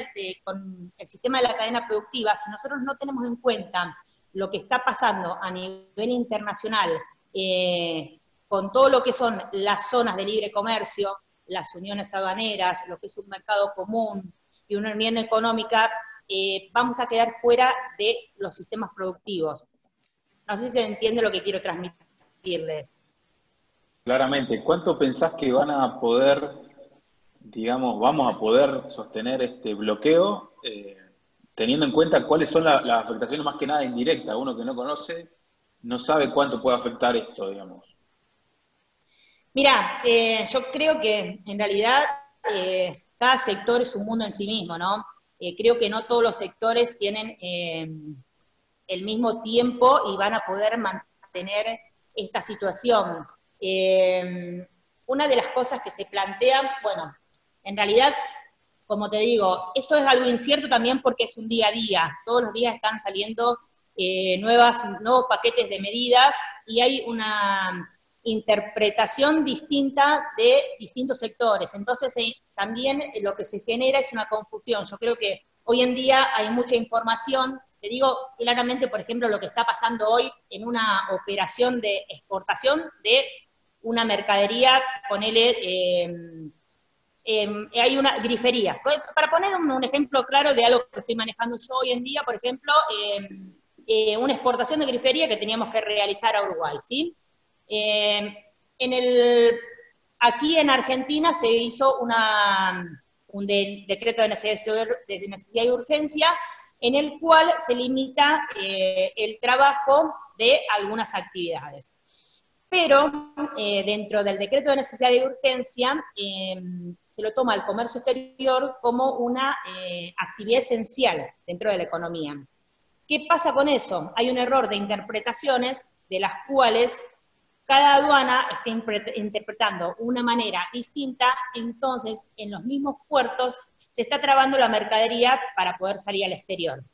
S9: con el sistema de la cadena productiva, si nosotros no tenemos en cuenta lo que está pasando a nivel internacional, eh, con todo lo que son las zonas de libre comercio, las uniones aduaneras, lo que es un mercado común y una unión económica, eh, vamos a quedar fuera de los sistemas productivos. No sé si se entiende lo que quiero transmitirles.
S2: Claramente, ¿cuánto pensás que van a poder, digamos, vamos a poder sostener este bloqueo, eh, teniendo en cuenta cuáles son las afectaciones más que nada indirectas? Uno que no conoce no sabe cuánto puede afectar esto, digamos.
S9: Mira, eh, yo creo que en realidad eh, cada sector es un mundo en sí mismo, ¿no? Eh, creo que no todos los sectores tienen el mismo tiempo y van a poder mantener esta situación. una de las cosas que se plantean, bueno, en realidad, como te digo, esto es algo incierto también porque es un día a día. Todos los días están saliendo nuevas, nuevos paquetes de medidas y hay una interpretación distinta de distintos sectores. Entonces, eh, también lo que se genera es una confusión. Yo creo que hoy en día hay mucha información. Te digo claramente, por ejemplo, lo que está pasando hoy en una operación de exportación de una mercadería, ponele, em, hay una grifería. Para poner un, ejemplo claro de algo que estoy manejando yo hoy en día, por ejemplo, em, eh, una exportación de grifería que teníamos que realizar a Uruguay, ¿sí? El, aquí en Argentina se hizo una, un decreto de necesidad, de necesidad, y urgencia en el cual se limita eh, el trabajo de algunas actividades. Pero eh, dentro del decreto de necesidad y urgencia se lo toma el comercio exterior como una actividad esencial dentro de la economía. ¿Qué pasa con eso? Hay un error de interpretaciones de las cuales cada aduana está interpretando una manera distinta, entonces en los mismos puertos se está trabando la mercadería para poder salir al exterior.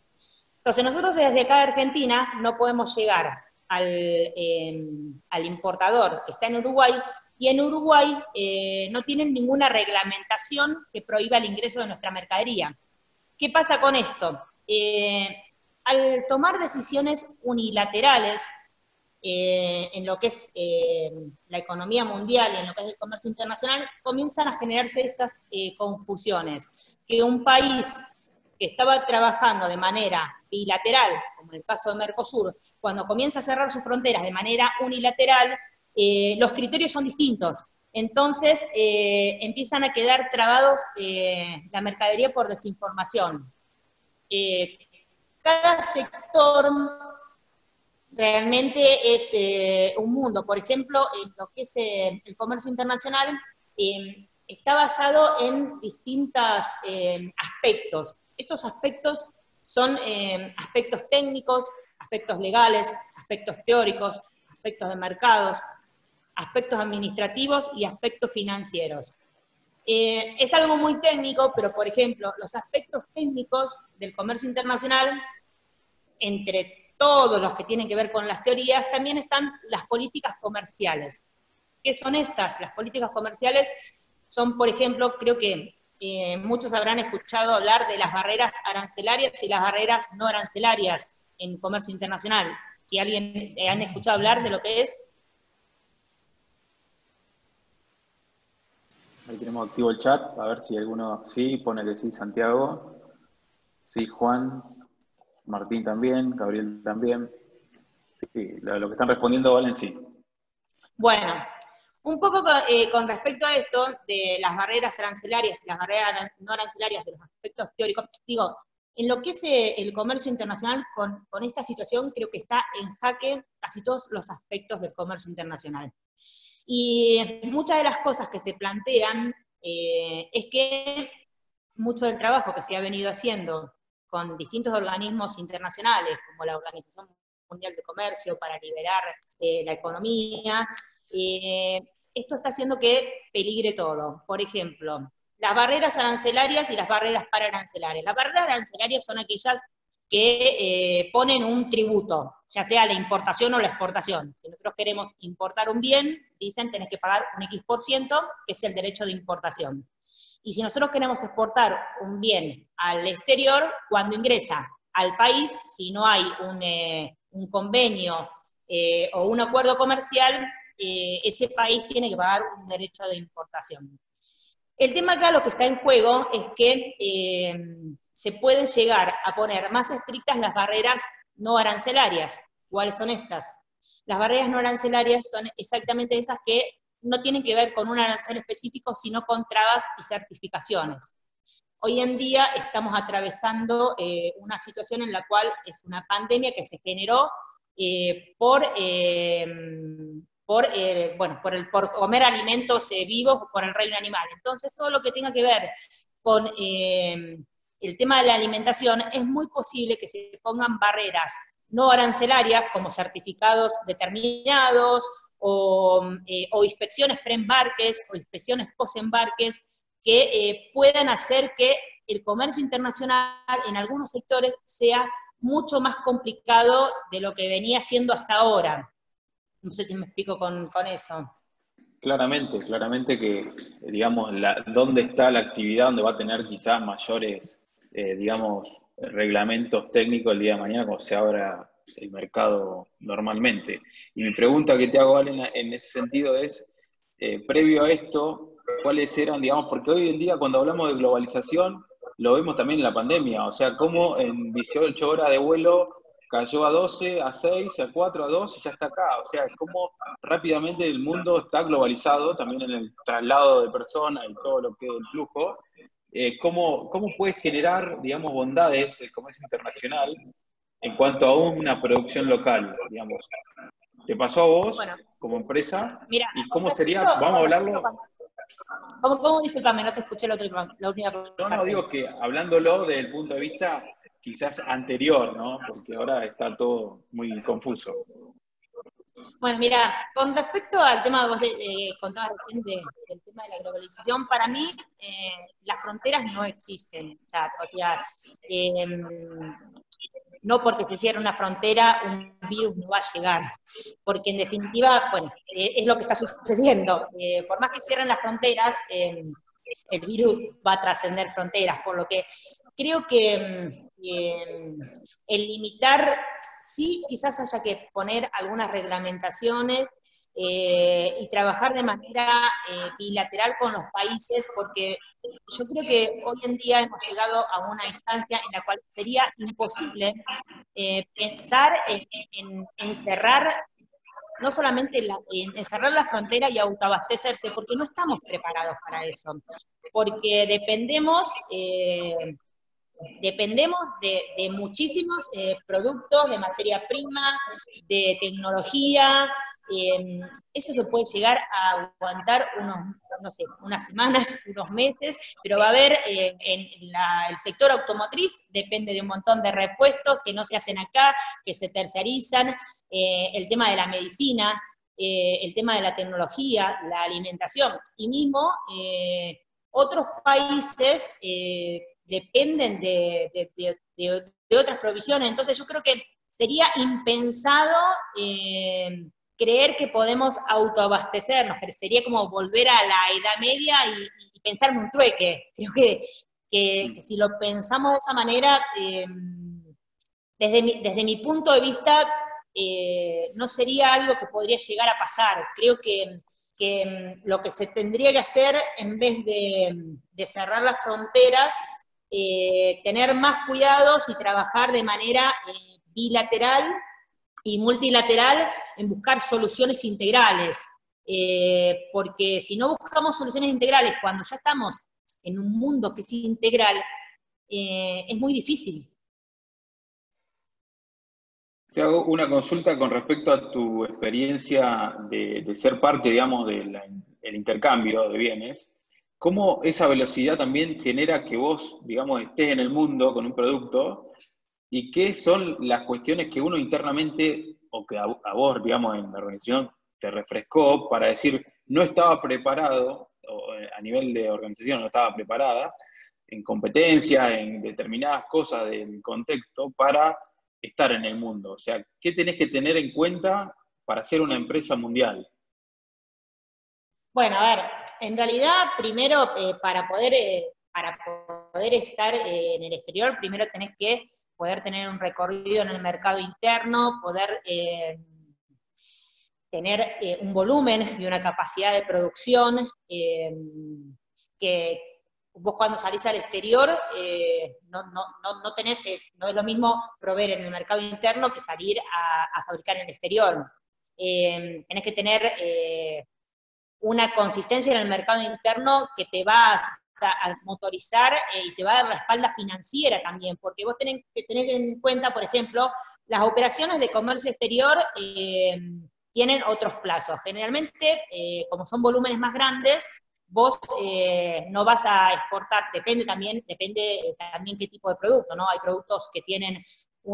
S9: Entonces nosotros desde acá de Argentina no podemos llegar al, em, importador que está en Uruguay y en Uruguay eh, no tienen ninguna reglamentación que prohíba el ingreso de nuestra mercadería. ¿Qué pasa con esto? Eh, al tomar decisiones unilaterales eh, en lo que es eh, la economía mundial y en lo que es el comercio internacional, comienzan a generarse estas confusiones. Que un país que estaba trabajando de manera bilateral, en el caso de Mercosur, cuando comienza a cerrar sus fronteras de manera unilateral, los criterios son distintos. Entonces empiezan a quedar trabados la mercadería por desinformación. cada sector realmente es eh, un mundo. Por ejemplo, en lo que es eh, el comercio internacional, está basado en distintos aspectos. Estos aspectos son em, aspectos técnicos, aspectos legales, aspectos teóricos, aspectos de mercados, aspectos administrativos y aspectos financieros. Eh, es algo muy técnico, pero por ejemplo, los aspectos técnicos del comercio internacional, entre todos los que tienen que ver con las teorías, también están las políticas comerciales. ¿Qué son estas? Las políticas comerciales son, por ejemplo, creo que eh, muchos habrán escuchado hablar de las barreras arancelarias y las barreras no arancelarias en comercio internacional. Si alguien eh, han escuchado hablar de lo que es.
S2: Ahí tenemos activo el chat, a ver si alguno sí, pone que sí, Santiago. Sí, Juan, Martín también, Gabriel también. Sí, lo, que están respondiendo valen sí.
S9: Bueno, un poco eh, con, respecto a esto de las barreras arancelarias y las barreras no arancelarias de los aspectos teóricos, digo, en lo que es eh, el comercio internacional, con, esta situación creo que está en jaque casi todos los aspectos del comercio internacional. Y muchas de las cosas que se plantean eh, es que mucho del trabajo que se ha venido haciendo con distintos organismos internacionales, como la Organización Mundial de Comercio, para liberar la economía, eh, esto está haciendo que peligre todo. Por ejemplo, las barreras arancelarias y las barreras pararancelarias. Las barreras arancelarias son aquellas que eh, ponen un tributo, ya sea la importación o la exportación. Si nosotros queremos importar un bien, dicen tenés que pagar un X por ciento, que es el derecho de importación. Y si nosotros queremos exportar un bien al exterior, cuando ingresa al país, si no hay un, eh, convenio o un acuerdo comercial, eh, ese país tiene que pagar un derecho de importación. El tema acá, lo que está en juego, es que eh, se pueden llegar a poner más estrictas las barreras no arancelarias. ¿Cuáles son estas? Las barreras no arancelarias son exactamente esas que no tienen que ver con un arancel específico, sino con trabas y certificaciones. Hoy en día estamos atravesando eh, una situación en la cual es una pandemia que se generó por por, eh, bueno, por, el, por comer alimentos eh, vivos por el reino animal. Entonces, todo lo que tenga que ver con eh, el tema de la alimentación, es muy posible que se pongan barreras no arancelarias, como certificados determinados, o, o inspecciones preembarques, o inspecciones post-embarques, que puedan hacer que el comercio internacional en algunos sectores sea mucho más complicado de lo que venía siendo hasta ahora. No sé si me explico con, eso.
S2: Claramente, claramente que, digamos, dónde está la actividad donde va a tener quizás mayores, eh, digamos, reglamentos técnicos el día de mañana cuando se abra el mercado normalmente. Y mi pregunta que te hago, Valen, en ese sentido es, eh, previo a esto, ¿cuáles eran, digamos, porque hoy en día cuando hablamos de globalización, lo vemos también en la pandemia, o sea, cómo en 18 horas de vuelo cayó a 12, a 6, a 4, a 2 y ya está acá. O sea, es como rápidamente el mundo está globalizado, también en el traslado de personas y todo lo que es el flujo. Eh, ¿cómo, ¿Cómo puede generar, digamos, bondades el comercio internacional en cuanto a una producción local, digamos? ¿Te pasó a vos como empresa?
S9: Mira,
S2: ¿Y cómo sería, vamos a hablarlo?
S9: ¿Cómo, cómo disculpame, no te escuché la, otra, la última
S2: No, no, digo que hablándolo desde el punto de vista quizás anterior, ¿no? Porque ahora está todo muy confuso.
S9: Bueno, mira, con respecto al tema que vos eh, contabas recién del tema de la globalización, para mí eh, las fronteras no existen. O sea, em, no porque se cierre una frontera, un virus no va a llegar. Porque en definitiva, bueno, eh, es lo que está sucediendo. Eh, por más que cierren las fronteras, em, el virus va a trascender fronteras, por lo que creo que mm, el limitar, sí, quizás haya que poner algunas reglamentaciones eh, y trabajar de manera eh, bilateral con los países, porque yo creo que hoy en día hemos llegado a una instancia en la cual sería imposible eh, pensar en, en, cerrar no solamente en cerrar la frontera y autoabastecerse, porque no estamos preparados para eso, porque dependemos dependemos de, muchísimos eh, productos, de materia prima, de tecnología. Em, eso se puede llegar a aguantar unas semanas, unos meses, pero va a haber eh, en el sector automotriz, depende de un montón de repuestos que no se hacen acá, que se terciarizan, eh, el tema de la medicina, el tema de la tecnología, la alimentación, y mismo otros países dependen de, otras provisiones. Entonces yo creo que sería impensado eh, creer que podemos autoabastecernos, pero sería como volver a la Edad Media y, pensarme un trueque. Creo que, que, si lo pensamos de esa manera, em, desde, mi, desde mi punto de vista, eh, no sería algo que podría llegar a pasar. Creo que, que em, lo que se tendría que hacer, en vez de, de cerrar las fronteras, eh, tener más cuidados y trabajar de manera eh, bilateral y multilateral en buscar soluciones integrales. Eh, porque si no buscamos soluciones integrales cuando ya estamos en un mundo que es integral, es muy difícil.
S2: Te hago una consulta con respecto a tu experiencia de, de ser parte, digamos, del intercambio de bienes cómo esa velocidad también genera que vos, digamos, estés en el mundo con un producto y qué son las cuestiones que uno internamente, o que a, vos, digamos, en la organización te refrescó para decir, no estaba preparado, eh, a nivel de organización no estaba preparada, en competencias, en determinadas cosas del contexto para estar en el mundo. O sea, ¿qué tenés que tener en cuenta para ser una empresa mundial?
S9: Bueno, a ver, en realidad, primero, eh, para, poder, eh, para poder estar eh, en el exterior, primero tenés que poder tener un recorrido en el mercado interno, poder tener un volumen y una capacidad de producción que vos cuando salís al exterior no, no, no, tenés, no es lo mismo proveer en el mercado interno que salir a, fabricar en el exterior. tenés que tener una consistencia en el mercado interno que te va a, motorizar eh, y te va a dar la espalda financiera también, porque vos tenés que tener en cuenta, por ejemplo, las operaciones de comercio exterior eh, tienen otros plazos. Generalmente, eh, como son volúmenes más grandes, vos no vas a exportar, depende también, depende también qué tipo de producto, ¿no? Hay productos que tienen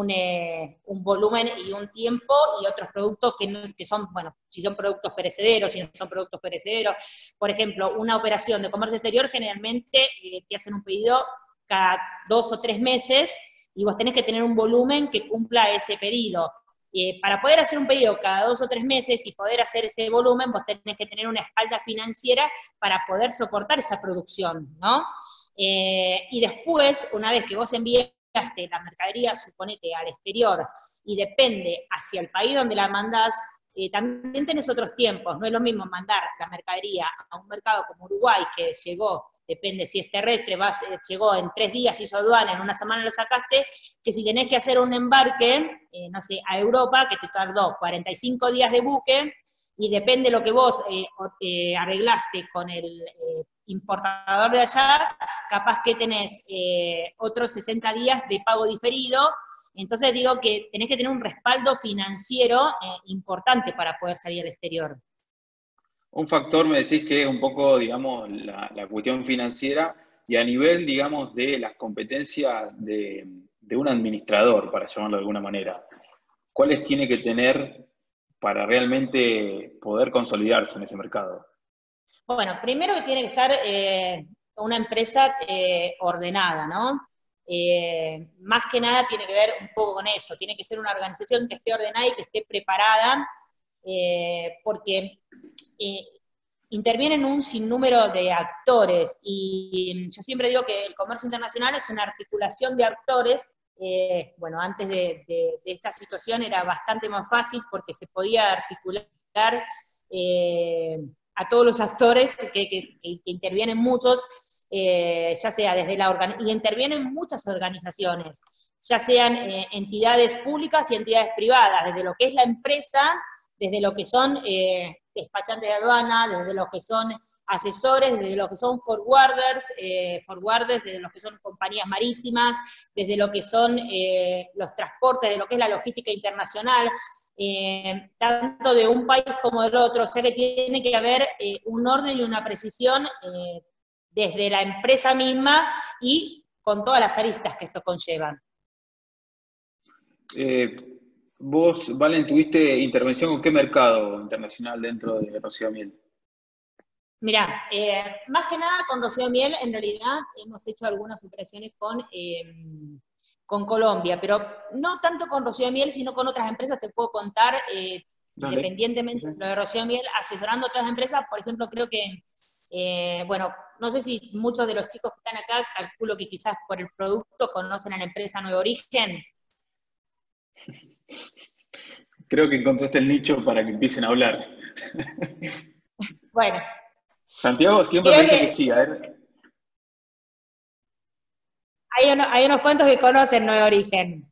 S9: eh, un, volumen y un tiempo y otros productos que, que, son, bueno, si son productos perecederos, si no son productos perecederos. Por ejemplo, una operación de comercio exterior generalmente eh, te hacen un pedido cada dos o tres meses y vos tenés que tener un volumen que cumpla ese pedido. Eh, para poder hacer un pedido cada dos o tres meses y poder hacer ese volumen, vos tenés que tener una espalda financiera para poder soportar esa producción, ¿no? y después, una vez que vos envíes la mercadería, suponete, al exterior y depende hacia el país donde la mandas, eh, también tenés otros tiempos. No es lo mismo mandar la mercadería a un mercado como Uruguay, que llegó, depende si es terrestre, vas, eh, llegó en tres días, hizo aduana, en una semana lo sacaste, que si tenés que hacer un embarque, eh, no sé, a Europa, que te tardó 45 días de buque, y depende de lo que vos arreglaste con el importador de allá, capaz que tenés eh, otros 60 días de pago diferido. Entonces digo que tenés que tener un respaldo financiero eh, importante para poder salir al exterior.
S2: Un factor me decís que es un poco, digamos, la, cuestión financiera y a nivel, digamos, de las competencias de, de un administrador, para llamarlo de alguna manera. ¿Cuáles tiene que tener para realmente poder consolidarse en ese mercado?
S9: Bueno, primero que tiene que estar eh, una empresa eh, ordenada, ¿no? Eh, más que nada tiene que ver un poco con eso, tiene que ser una organización que esté ordenada y que esté preparada, porque intervienen un sinnúmero de actores y yo siempre digo que el comercio internacional es una articulación de actores. Bueno, antes de, esta situación era bastante más fácil porque se podía articular a todos los actores que, intervienen muchos, eh, ya sea desde la y intervienen muchas organizaciones, ya sean eh, entidades públicas y entidades privadas, desde lo que es la empresa, desde lo que son eh, despachantes de aduana, desde lo que son asesores, desde lo que son forwarders, forwarders, desde lo que son compañías marítimas, desde lo que son los transportes, de lo que es la logística internacional. Eh, tanto de un país como del otro, o sea que tiene que haber eh, un orden y una precisión eh, desde la empresa misma y con todas las aristas que esto conllevan.
S2: vos, Valen, tuviste intervención con qué mercado internacional dentro de Rocío Miel?
S9: Mirá, más que nada con Rocío Miel, en realidad hemos hecho algunas operaciones con con Colombia, pero no tanto con Rocío Miel, sino con otras empresas, te puedo contar, eh, independientemente de lo de Rocío Miel, asesorando a otras empresas, por ejemplo, creo que Eh, bueno, no sé si muchos de los chicos que están acá, calculo que quizás por el producto conocen a la empresa Nuevo Origen.
S2: Creo que encontraste el nicho para que empiecen a hablar.
S9: Bueno.
S2: Santiago siempre me dice que, sí, a ver.
S9: Hay, unos cuantos que conocen Nuevo Origen.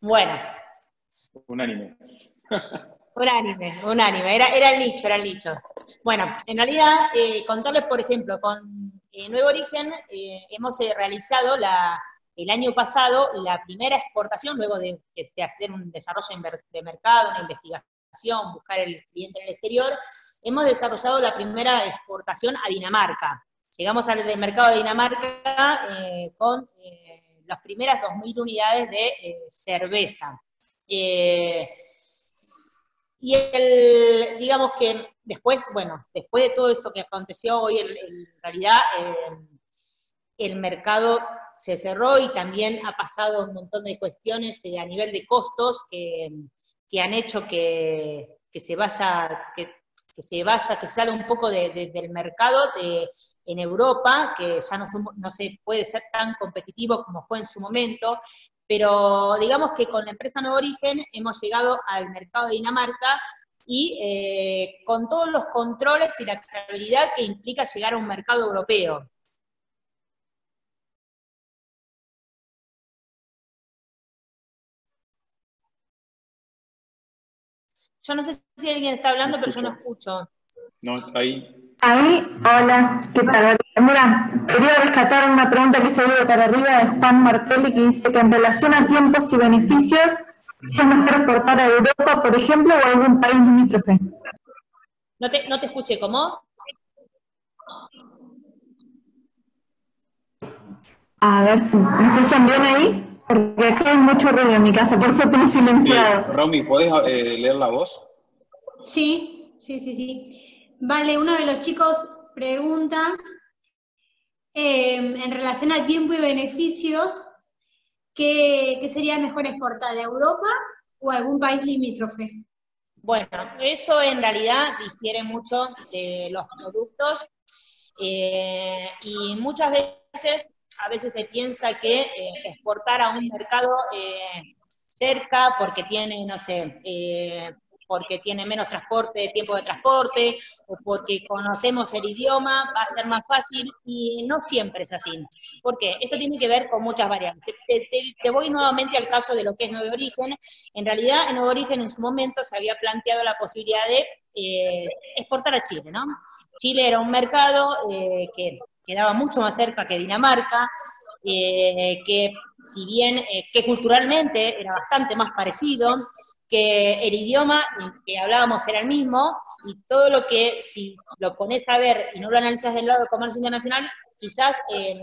S9: Bueno.
S2: Unánime.
S9: Unánime, unánime. Era, era el nicho, era el nicho. Bueno, en realidad, eh, contarles, por ejemplo, con eh, Nuevo Origen eh, hemos realizado la, el año pasado la primera exportación, luego de, hacer un desarrollo de mercado, una investigación, buscar el cliente en el exterior, hemos desarrollado la primera exportación a Dinamarca. Llegamos al mercado de Dinamarca con las primeras 2.000 unidades de cerveza. Y el, digamos que después, bueno, después de todo esto que aconteció hoy, en realidad eh, el mercado se cerró y también ha pasado un montón de cuestiones eh, a nivel de costos que, han hecho que, se vaya, que, se vaya, que salga un poco del mercado de, en Europa, que ya no, no se puede ser tan competitivo como fue en su momento, pero digamos que con la empresa Nuevo Origen hemos llegado al mercado de Dinamarca y eh, con todos los controles y la estabilidad que implica llegar a un mercado europeo. Yo no sé si alguien está hablando, pero yo no escucho.
S2: No, ahí.
S3: Ahí, hola, ¿qué tal? Mira, quería rescatar una pregunta que se dio para arriba de Juan Martelli que dice que en relación a tiempos y beneficios, si es mejor exportar a Europa, por ejemplo, o a algún país limítrofe.
S9: No te, no te escuché, ¿cómo?
S3: A ver si me escuchan bien ahí, porque hay mucho ruido en mi casa, por eso tengo silenciado.
S2: Romy, ¿podés eh, leer la voz?
S1: Sí, sí, sí, sí. Vale, uno de los chicos pregunta Em, en relación a tiempo y beneficios, ¿qué, sería mejor exportar a Europa o a algún país limítrofe?
S9: Bueno, eso en realidad difiere mucho de los productos eh, y muchas veces, a veces se piensa que eh, exportar a un mercado eh, cerca porque tiene, no sé, porque tiene menos transporte, tiempo de transporte, o porque conocemos el idioma, va a ser más fácil, y no siempre es así. ¿Por qué? Esto tiene que ver con muchas variantes. Te, voy nuevamente al caso de lo que es Nuevo Origen. En realidad, en Nuevo Origen en su momento se había planteado la posibilidad de eh, exportar a Chile, ¿no? Chile era un mercado eh, que quedaba mucho más cerca que Dinamarca, eh, que si bien que culturalmente era bastante más parecido, que el idioma que hablábamos era el mismo y todo lo que si lo pones a ver y no lo analizas del lado del comercio internacional, quizás eh,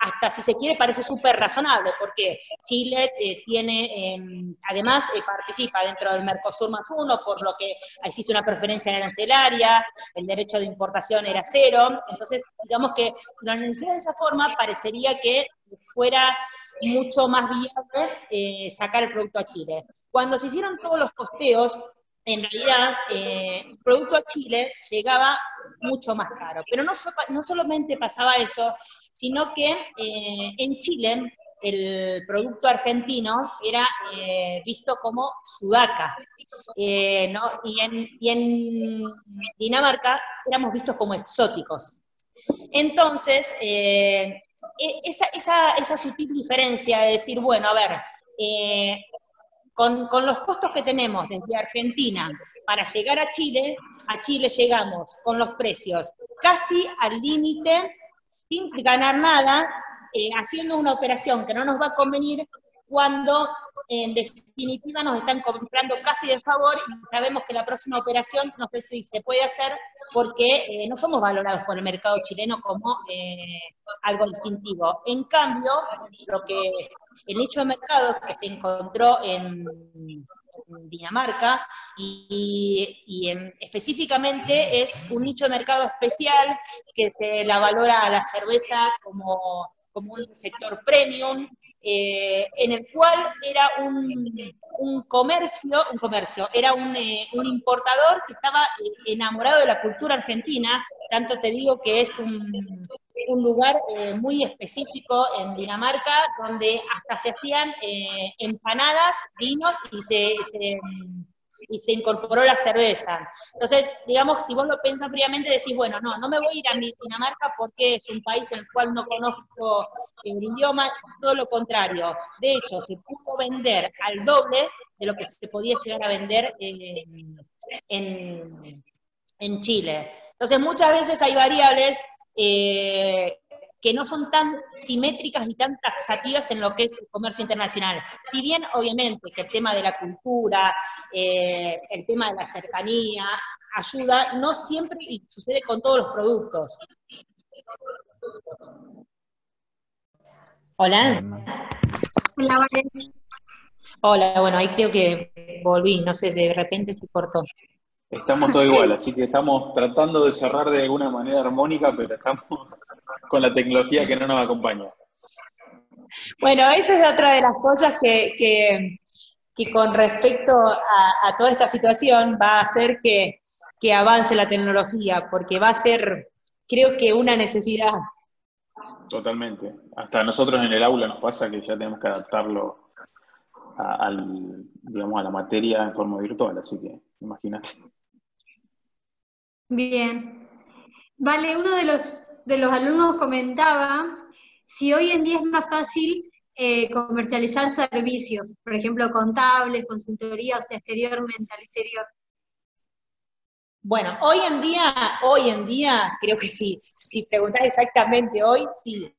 S9: hasta si se quiere parece súper razonable, porque Chile eh, tiene, em, además eh, participa dentro del Mercosur más uno, por lo que existe una preferencia arancelaria, el derecho de importación era cero, entonces digamos que si lo analizas de esa forma parecería que fuera mucho más viable sacar el producto a Chile. Cuando se hicieron todos los costeos, en realidad eh, el producto a Chile llegaba mucho más caro. Pero no, solamente pasaba eso, sino que eh, en Chile el producto argentino era eh, visto como sudaca, y, en, Dinamarca éramos vistos como exóticos. Entonces, e, esa, esa, sutil diferencia de decir, bueno, a ver, con, los costos que tenemos desde Argentina para llegar a Chile, a Chile llegamos con los precios casi al límite, sin ganar nada, eh, haciendo una operación que no nos va a convenir cuando en definitiva nos están comprando casi de favor y sabemos que la próxima operación no sé si se puede hacer porque eh, no somos valorados por el mercado chileno como eh, algo distintivo. En cambio, lo que el nicho de mercado que se encontró en, Dinamarca y, específicamente es un nicho de mercado especial que se la valora a la cerveza como, como un sector premium, en el cual era un, comercio, un comercio, era un, importador que estaba enamorado de la cultura argentina, tanto te digo que es un, lugar muy específico en Dinamarca, donde hasta se hacían empanadas, vinos y se y se incorporó la cerveza. Entonces, digamos, si vos lo pensás fríamente, decís, bueno, no, no me voy a ir a Dinamarca porque es un país en el cual no conozco el idioma, todo lo contrario. De hecho, se pudo vender al doble de lo que se podía llegar a vender en, en, Chile. Entonces, muchas veces hay variables eh, que no son tan simétricas y tan taxativas en lo que es el comercio internacional. Si bien, obviamente, que el tema de la cultura, eh, el tema de la cercanía, ayuda, no siempre y sucede con todos los productos. Hola. Hola, Hola, bueno, ahí creo que volví, no sé, de repente se cortó.
S2: Estamos todo igual, así que estamos tratando de cerrar de alguna manera armónica, pero estamos con la tecnología que no nos acompaña.
S9: Bueno, esa es otra de las cosas que, con respecto a, toda esta situación va a hacer que, avance la tecnología, porque va a ser, creo que, una necesidad.
S2: Totalmente. Hasta nosotros en el aula nos pasa que ya tenemos que adaptarlo a, digamos, a la materia en forma virtual, así que imagínate.
S1: Bien. Vale, uno de los de los alumnos comentaba si hoy en día es más fácil eh, comercializar servicios, por ejemplo, contables, consultoría, o sea, exteriormente, al exterior.
S9: Bueno, hoy en día, hoy en día, creo que sí. Si preguntás exactamente hoy, sí,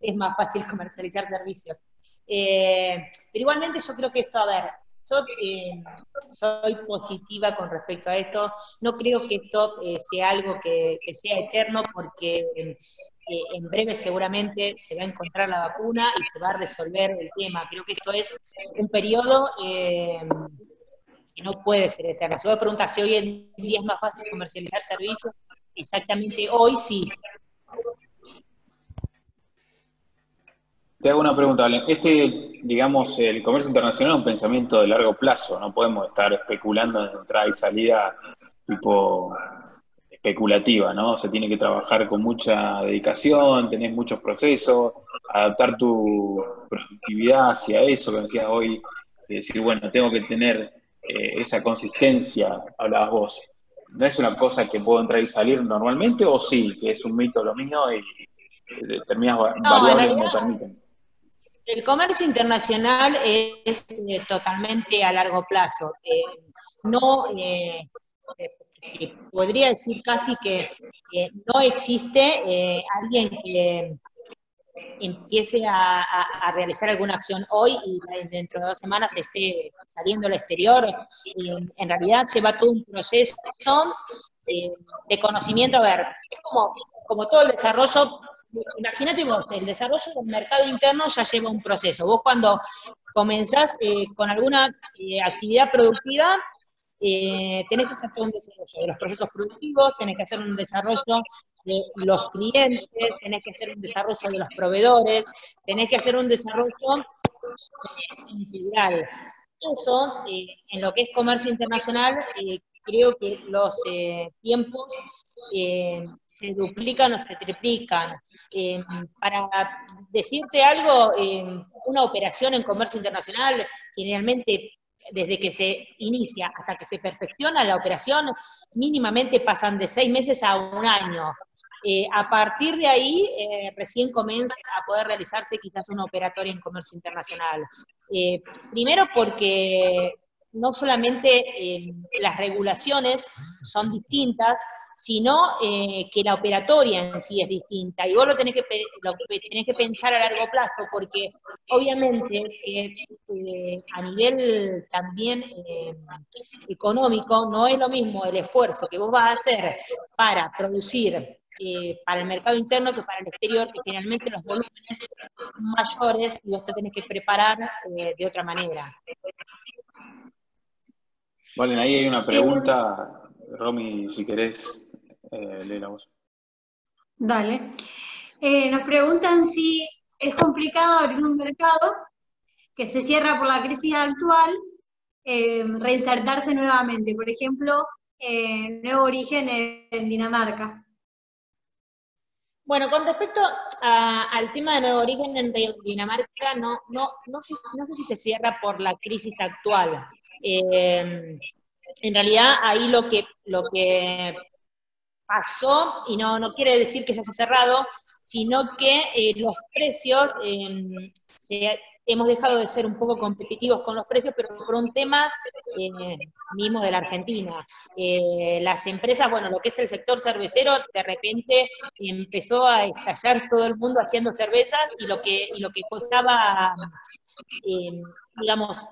S9: es más fácil comercializar servicios. Eh, pero igualmente yo creo que esto, a ver, yo eh, soy positiva con respecto a esto. No creo que esto eh, sea algo que, sea eterno porque eh, en breve seguramente se va a encontrar la vacuna y se va a resolver el tema. Creo que esto es un periodo que no puede ser eterno. Si vos preguntas si hoy en día es más fácil comercializar servicios, exactamente hoy sí,
S2: Te hago una pregunta, Este, digamos, el comercio internacional es un pensamiento de largo plazo, no podemos estar especulando en entrada y salida tipo especulativa, ¿no? Se tiene que trabajar con mucha dedicación, tenés muchos procesos, adaptar tu productividad hacia eso, que decías hoy, de decir, bueno, tengo que tener eh, esa consistencia, hablabas vos. ¿No es una cosa que puedo entrar y salir normalmente o sí, que es un mito lo mío y, determinadas variables me permiten?
S9: El comercio internacional es eh, totalmente a largo plazo. Eh, no eh, podría decir casi que no existe alguien que empiece a, realizar alguna acción hoy y dentro de dos semanas esté saliendo al exterior. en realidad lleva todo un proceso de conocimiento. A ver, como, como todo el desarrollo imagínate vos, el desarrollo del mercado interno ya lleva un proceso. Vos cuando comenzás eh, con alguna eh, actividad productiva, eh, tenés que hacer un desarrollo de los procesos productivos, tenés que hacer un desarrollo de los clientes, tenés que hacer un desarrollo de los proveedores, tenés que hacer un desarrollo integral. Eso, en lo que es comercio internacional, creo que los tiempos eh, se duplican o se triplican. Eh, para decirte algo, eh, una operación en comercio internacional, generalmente desde que se inicia hasta que se perfecciona la operación, mínimamente pasan de seis meses a un año. a partir de ahí, recién comienza a poder realizarse quizás una operatoria en comercio internacional. primero porque no solamente las regulaciones son distintas, sino eh, que la operatoria en sí es distinta. Y vos lo tenés que, tenés que pensar a largo plazo, porque obviamente que eh, a nivel también eh, económico no es lo mismo el esfuerzo que vos vas a hacer para producir para el mercado interno que para el exterior, que generalmente los volúmenes mayores y vos te tenés que preparar de otra manera.
S2: Vale, ahí hay una pregunta, Romy, si querés eh,
S1: Dale. Eh, nos preguntan si es complicado abrir un mercado que se cierra por la crisis actual, eh, reinsertarse nuevamente. Por ejemplo, eh, nuevo origen en, Dinamarca.
S9: Bueno, con respecto al tema de nuevo origen en Dinamarca, no, no, no, sé, si se cierra por la crisis actual. Eh, en realidad, ahí lo que, lo que pasó, y no, no quiere decir que se haya cerrado, sino que eh, los precios se hemos dejado de ser un poco competitivos con los precios, pero por un tema eh, mismo de la Argentina. Eh, las empresas, bueno, lo que es el sector cervecero, de repente empezó a estallar todo el mundo haciendo cervezas y lo que, y lo que costaba, eh, digamos,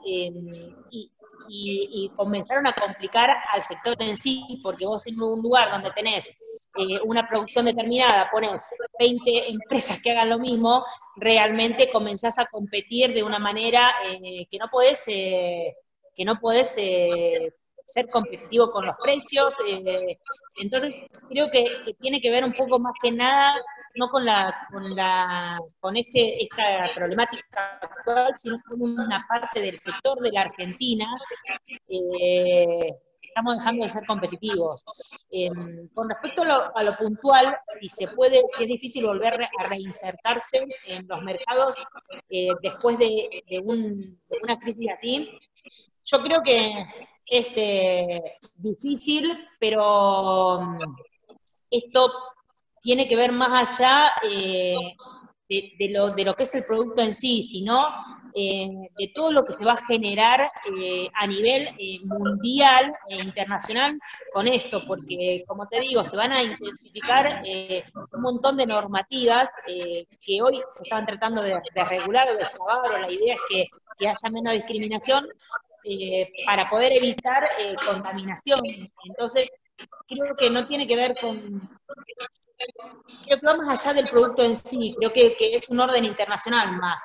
S9: y, comenzaron a complicar al sector en sí, porque vos en un lugar donde tenés eh, una producción determinada, pones 20 empresas que hagan lo mismo, realmente comenzás a competir de una manera eh, que no podés, eh, que no podés ser competitivo con los precios. entonces, creo que tiene que ver un poco más que nada no con la, con la, con este, esta problemática actual, sino con una parte del sector de la Argentina, eh, estamos dejando de ser competitivos. Em, con respecto a lo, puntual, si se puede, si es difícil volver a reinsertarse en los mercados eh, después de, una crisis así, yo creo que es eh, difícil, pero mm, esto tiene que ver más allá eh, de, lo, de, lo, que es el producto en sí, sino eh, de todo lo que se va a generar eh, a nivel mundial e internacional con esto, porque como te digo, se van a intensificar un montón de normativas que hoy se estaban tratando de, regular o de extrabar, o la idea es que haya menos discriminación para poder evitar contaminación. Entonces, creo que no tiene que ver con, creo que va más allá del producto en sí, creo que, es un orden internacional más.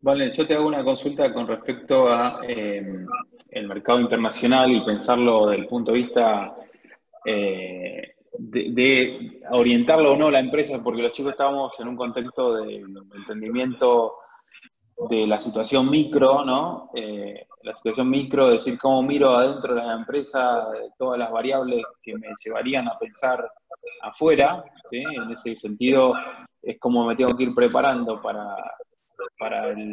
S2: Vale, yo te hago una consulta con respecto a em, el mercado internacional y pensarlo desde el punto de vista eh, de, orientarlo o no la empresa, porque los chicos estábamos en un contexto de entendimiento de la situación micro, ¿no? Eh, la situación micro, decir cómo miro adentro de las empresas, todas las variables que me llevarían a pensar afuera, ¿sí? En ese sentido, es como me tengo que ir preparando para, para el,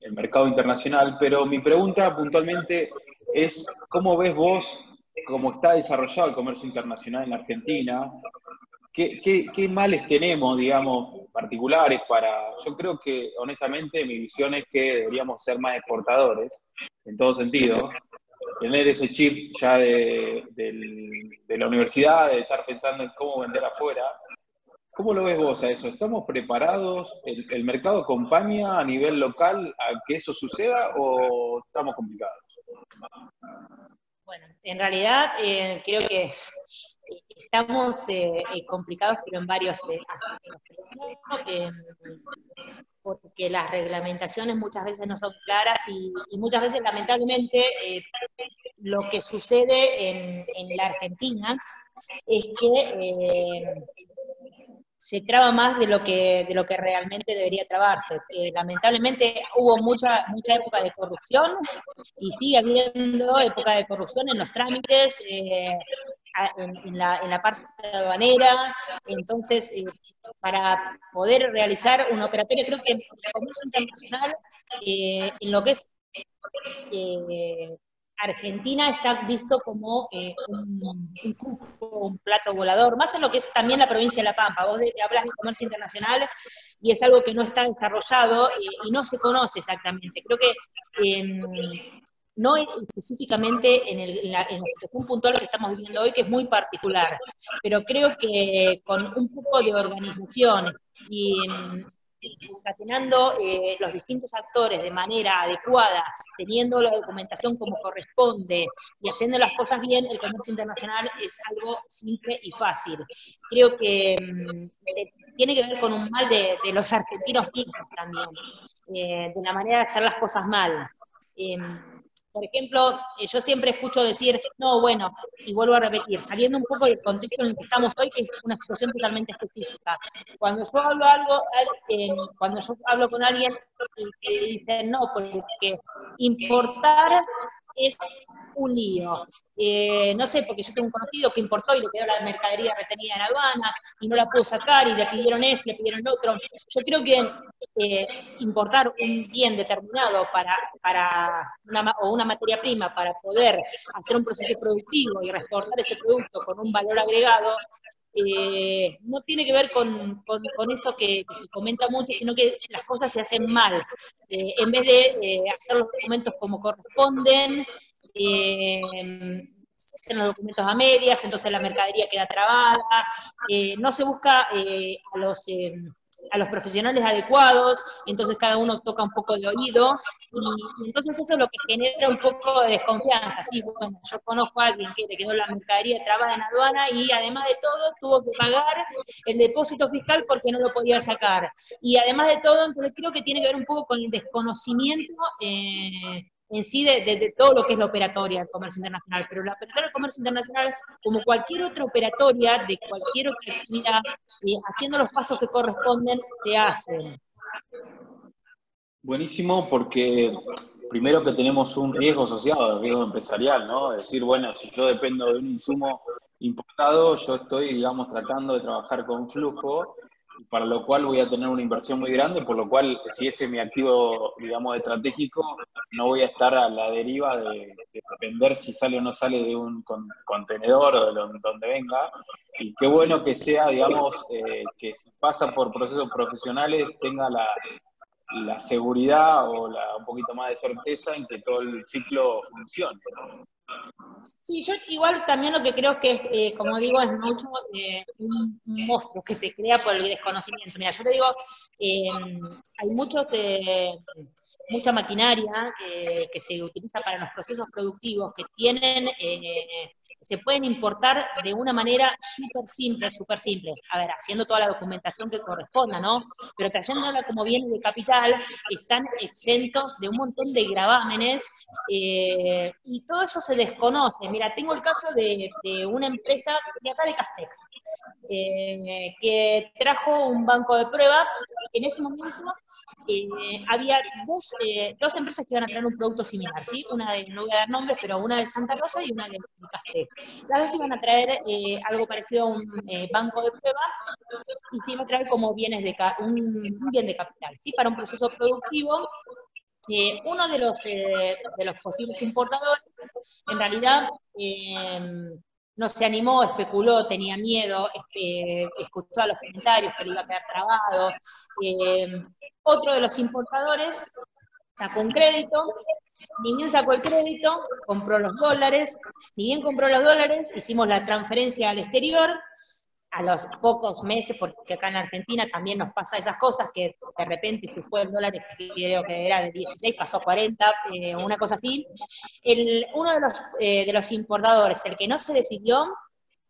S2: el mercado internacional. Pero mi pregunta puntualmente es, ¿cómo ves vos cómo está desarrollado el comercio internacional en la Argentina? ¿Qué, males tenemos, digamos, particulares para...? Yo creo que, honestamente, mi visión es que deberíamos ser más exportadores, en todo sentido. Tener ese chip ya de, la universidad, de estar pensando en cómo vender afuera. ¿Cómo lo ves vos a eso? ¿Estamos preparados? ¿El, mercado acompaña a nivel local a que eso suceda o estamos complicados?
S9: Bueno, en realidad eh, creo que estamos eh, eh, complicados, pero en varios eh, aspectos. porque las reglamentaciones muchas veces no son claras y, muchas veces, lamentablemente, lo que sucede en, la Argentina es que se traba más de lo que, de lo que realmente debería trabarse. lamentablemente hubo mucha, mucha época de corrupción y sigue habiendo época de corrupción en los trámites, en, la, en, la, parte aduanera. Entonces, eh, para poder realizar una operatoria, creo que el comercio internacional, eh, en lo que es Argentina está visto como eh, un, un, plato volador, más en lo que es también la provincia de La Pampa. Vos hablas de comercio internacional y es algo que no está desarrollado eh, y no se conoce exactamente. Creo que no específicamente en, el, en, la, situación puntual que estamos viviendo hoy, que es muy particular, pero creo que con un poco de organización y, em, concatenando eh, los distintos actores de manera adecuada, teniendo la documentación como corresponde y haciendo las cosas bien, el comercio internacional es algo simple y fácil. Creo que mm, eh, tiene que ver con un mal de, los argentinos mismos también, eh, de la manera de hacer las cosas mal. Em, por ejemplo, eh, yo siempre escucho decir, no, bueno, y vuelvo a repetir, saliendo un poco del contexto en el que estamos hoy, que es una situación totalmente específica. Cuando yo hablo algo, eh, cuando yo hablo con alguien que dice, no, porque importar es un lío. Eh, no sé, porque yo tengo un conocido que importó y le quedó la mercadería retenida en aduana y no la pudo sacar y le pidieron esto, le pidieron otro. Yo creo que eh, importar un bien determinado para, para una, o una materia prima para poder hacer un proceso productivo y exportar ese producto con un valor agregado eh, no tiene que ver con, con, eso que, se comenta mucho, sino que las cosas se hacen mal. En vez de hacer los documentos como corresponden, hacen los documentos a medias, entonces la mercadería queda trabada, no se busca a los a los profesionales adecuados, entonces cada uno toca un poco de oído, y, entonces eso es lo que genera un poco de desconfianza. Yo conozco a alguien que le quedó la mercadería trabada en aduana y además de todo tuvo que pagar el depósito fiscal porque no lo podía sacar. Y además de todo, entonces creo que tiene que ver un poco con el desconocimiento. Eh, en sí de, todo lo que es la operatoria del comercio internacional, pero la operatoria del comercio internacional, como cualquier otra operatoria de cualquier otra actividad, eh, haciendo los pasos que corresponden, se hacen.
S2: Buenísimo, porque primero que tenemos un riesgo asociado, el riesgo empresarial, ¿no? Es decir, bueno, si yo dependo de un insumo importado, yo estoy, digamos, tratando de trabajar con flujo para lo cual voy a tener una inversión muy grande, por lo cual, si ese es mi activo, digamos, estratégico, no voy a estar a la deriva de, depender si sale o no sale de un contenedor o de donde venga. Y qué bueno que sea, digamos, eh, que si pasa por procesos profesionales tenga la seguridad o la, un poquito más de certeza en que todo el ciclo funcione.
S9: Sí, yo igual también lo que creo es que, eh, como digo, es mucho eh, un monstruo que se crea por el desconocimiento. Mira, yo te digo, eh, hay muchos, mucha maquinaria que se utiliza para los procesos productivos que tienen se pueden importar de una manera súper simple, súper simple. A ver, haciendo toda la documentación que corresponda, ¿no? Pero trayéndola como bienes de capital, están exentos de un montón de gravámenes eh, y todo eso se desconoce. Mira, tengo el caso de, una empresa de acá de Castex, eh, que trajo un banco de prueba. En ese momento eh, había dos, eh, dos, empresas que iban a traer un producto similar, ¿sí? Una de, no voy a dar nombres, pero una de Santa Rosa y una de, de Las dos iban a traer eh, algo parecido a un banco de prueba y se iban a traer como bienes de un, bien de capital, ¿sí? Para un proceso productivo. uno de los, de los posibles importadores, en realidad, no se animó, especuló, tenía miedo, escuchó a los comentarios que le iba a quedar trabado. Otro de los importadores sacó un crédito, ni bien sacó el crédito, compró los dólares, ni bien compró los dólares, hicimos la transferencia al exterior, a los pocos meses, porque acá en Argentina también nos pasa esas cosas, que de repente se fue el dólar, creo que era de 16, pasó a 40, eh, una cosa así. uno de los, eh, de los importadores, el que no se decidió,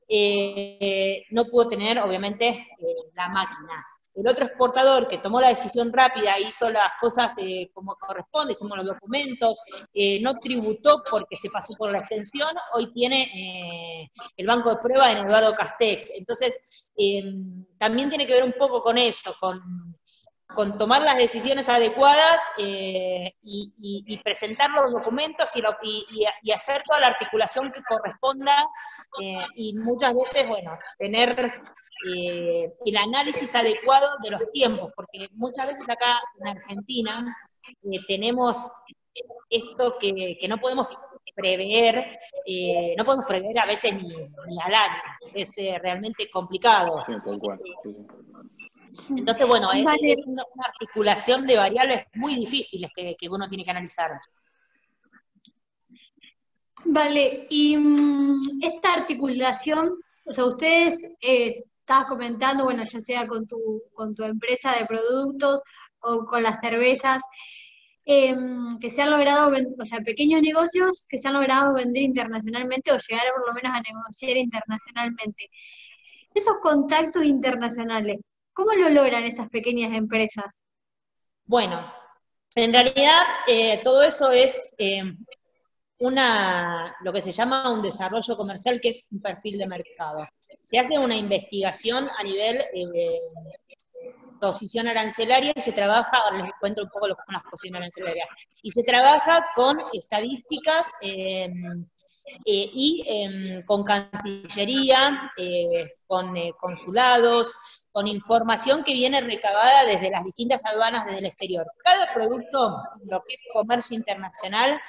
S9: eh, no pudo tener, obviamente, la máquina. El otro exportador que tomó la decisión rápida, hizo las cosas eh, como corresponde, hicimos los documentos, eh, no tributó porque se pasó por la extensión, hoy tiene eh, el banco de prueba en Eduardo Castex. Entonces, también tiene que ver un poco con eso, con con tomar las decisiones adecuadas eh, y, presentar los documentos y, hacer toda la articulación que corresponda eh, y muchas veces, bueno, tener eh, el análisis adecuado de los tiempos, porque muchas veces acá en Argentina tenemos esto que, no podemos prever, no podemos prever a veces ni, al año, es realmente complicado. Entonces, bueno, es, una, articulación de variables muy difíciles que, uno tiene que analizar.
S1: Vale, y mm, esta articulación, o sea, ustedes eh, estabas comentando, bueno, ya sea con tu, con tu empresa de productos o con las cervezas, em, que se han logrado, o sea, pequeños negocios que se han logrado vender internacionalmente o llegar por lo menos a negociar internacionalmente. Esos contactos internacionales, ¿Cómo lo logran esas pequeñas empresas?
S9: Bueno, en realidad eh, todo eso es, eh, una, lo que se llama un desarrollo comercial, que es un perfil de mercado. Se hace una investigación a nivel eh, posición arancelaria y se trabaja, ahora les cuento un poco lo que son las posiciones arancelarias, y se trabaja con estadísticas em, eh, y em, con Cancillería, con consulados, con información que viene recabada desde las distintas aduanas desde el exterior. Cada producto, lo que es comercio internacional,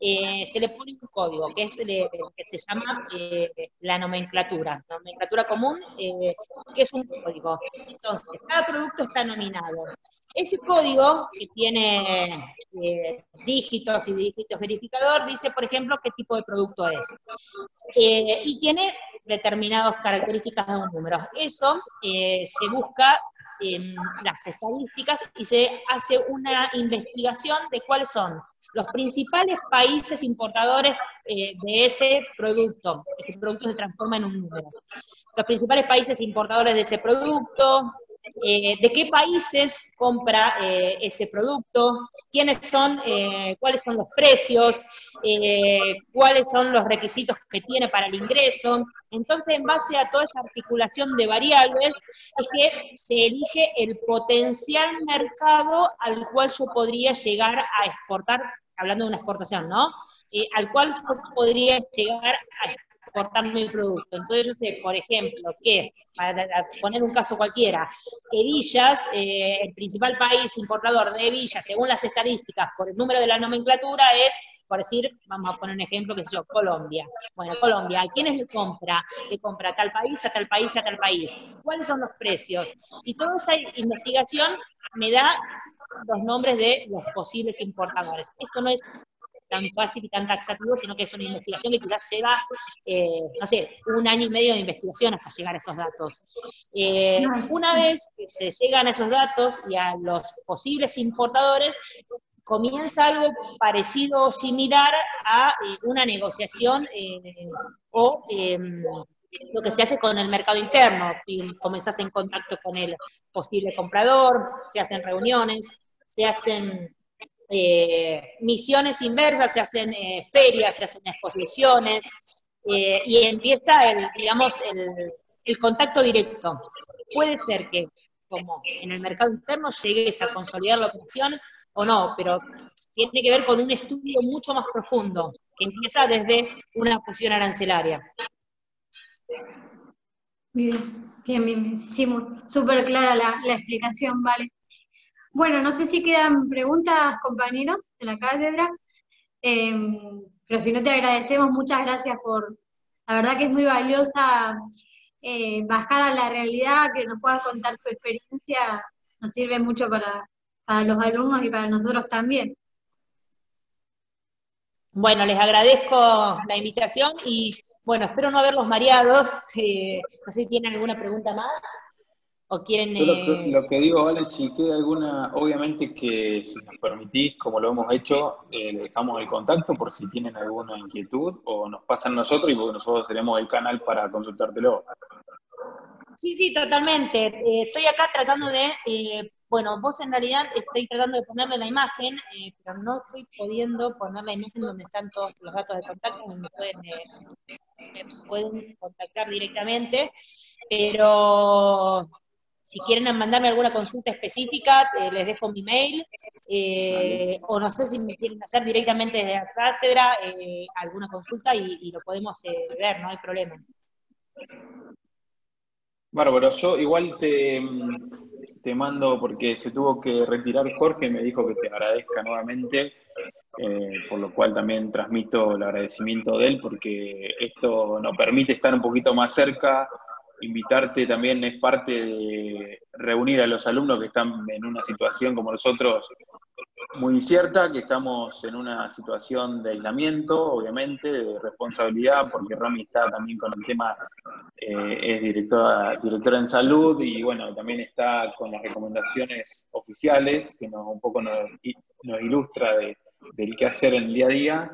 S9: eh, se le pone un código, que, es, que se llama eh, la nomenclatura, nomenclatura común, eh, que es un código. Entonces, cada producto está nominado. Ese código, que tiene dígitos y dígitos verificador, dice, por ejemplo, qué tipo de producto es. y tiene determinadas características de un número. Eso se busca en las estadísticas y se hace una investigación de cuáles son los principales países importadores eh, de ese producto. Ese producto se transforma en un número. Los principales países importadores de ese producto, eh, de qué países compra eh, ese producto, quiénes son, cuáles son los precios, cuáles son los requisitos que tiene para el ingreso. Entonces, en base a toda esa articulación de variables, es que se elige el potencial mercado al cual yo podría llegar a exportar hablando de una exportación, ¿no? Eh, al cual yo podría llegar a exportar mi producto. Entonces yo sé, por ejemplo, que, para poner un caso cualquiera, hebillas, eh, el principal país importador de hebillas, según las estadísticas, por el número de la nomenclatura, es por decir, vamos a poner un ejemplo, que es yo, Colombia. Bueno, Colombia, ¿a quiénes le compra? Le compra a tal país, a tal país, a tal país. ¿Cuáles son los precios? Y toda esa investigación me da los nombres de los posibles importadores. Esto no es tan fácil y tan taxativo, sino que es una investigación que quizás lleva, eh, no sé, un año y medio de investigación hasta llegar a esos datos. Eh, una vez que se llegan a esos datos y a los posibles importadores, comienza algo parecido o similar a eh, una negociación o em, lo que se hace con el mercado interno, y comenzás en contacto con el posible comprador, se hacen reuniones, se hacen eh, misiones inversas, se hacen eh, ferias, se hacen exposiciones, eh, y empieza el, digamos, el, contacto directo. Puede ser que, como en el mercado interno, llegues a consolidar la operación o no, pero tiene que ver con un estudio mucho más profundo, que empieza desde una posición arancelaria.
S1: Bien, bien, bien, sí, súper clara la, la explicación, vale. Bueno, no sé si quedan preguntas, compañeros de la cátedra, em, pero si no te agradecemos, muchas gracias por, la verdad que es muy valiosa eh, bajar a la realidad, que nos puedas contar tu experiencia, nos sirve mucho para, para los alumnos y para nosotros también.
S9: Bueno, les agradezco la invitación y bueno, espero no haberlos mareados. Eh, no sé si tienen alguna pregunta más. ¿O quieren.?
S2: Eh, lo, que, digo, Vale, si queda alguna, obviamente que si nos permitís, como lo hemos hecho, eh, le dejamos el contacto por si tienen alguna inquietud o nos pasan nosotros y nosotros seremos el canal para consultártelo.
S9: Sí, sí, totalmente. Eh, estoy acá tratando de. bueno, vos en realidad estoy tratando de ponerle la imagen, pero no estoy pudiendo poner la imagen donde están todos los datos de contacto, me pueden, me pueden contactar directamente, pero si quieren mandarme alguna consulta específica, les dejo mi mail, eh, o no sé si me quieren hacer directamente desde la cátedra eh, alguna consulta y, lo podemos eh, ver, no hay problema.
S2: Bárbaro, yo igual te, te mando, porque se tuvo que retirar Jorge, me dijo que te agradezca nuevamente, por lo cual también transmito el agradecimiento de él, porque esto nos permite estar un poquito más cerca invitarte también es parte de reunir a los alumnos que están en una situación como nosotros muy incierta, que estamos en una situación de aislamiento, obviamente, de responsabilidad, porque Rami está también con el tema, eh, es directora, directora en salud y bueno, también está con las recomendaciones oficiales, que nos, un poco nos, nos ilustra de, del qué hacer en el día a día.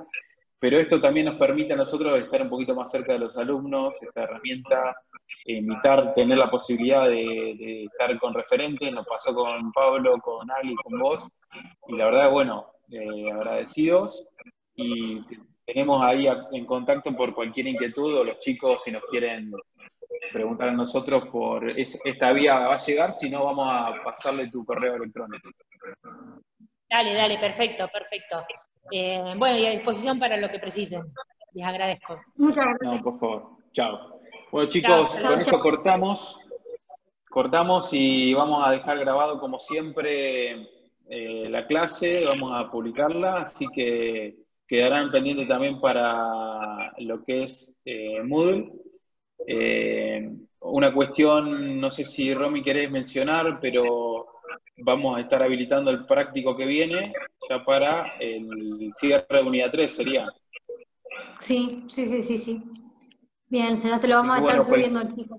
S2: Pero esto también nos permite a nosotros estar un poquito más cerca de los alumnos, esta herramienta invitar, tener la posibilidad de, estar con referentes, nos pasó con Pablo, con Ali, con vos, y la verdad, bueno, eh, agradecidos, y tenemos ahí en contacto por cualquier inquietud o los chicos si nos quieren preguntar a nosotros por esta vía va a llegar, si no vamos a pasarle tu correo electrónico.
S9: Dale, dale, perfecto, perfecto. Eh, bueno, y a disposición para lo que precisen. Les agradezco.
S1: Muchas gracias.
S2: No, por favor. Chao. Bueno, chicos, con esto cortamos. Cortamos y vamos a dejar grabado, como siempre, eh, la clase. Vamos a publicarla, así que quedarán pendientes también para lo que es eh, Moodle. una cuestión, no sé si Romy querés mencionar, pero vamos a estar habilitando el práctico que viene ya para el cierre de unidad 3, sería.
S1: Sí, sí, sí, sí, sí. Bien, se, lo vamos a estar subiendo al chico.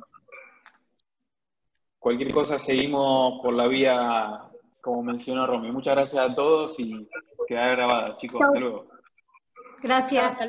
S2: Cualquier cosa seguimos por la vía, como mencionó Romy. Muchas gracias a todos y queda grabada, chicos. Hasta luego.
S1: Gracias.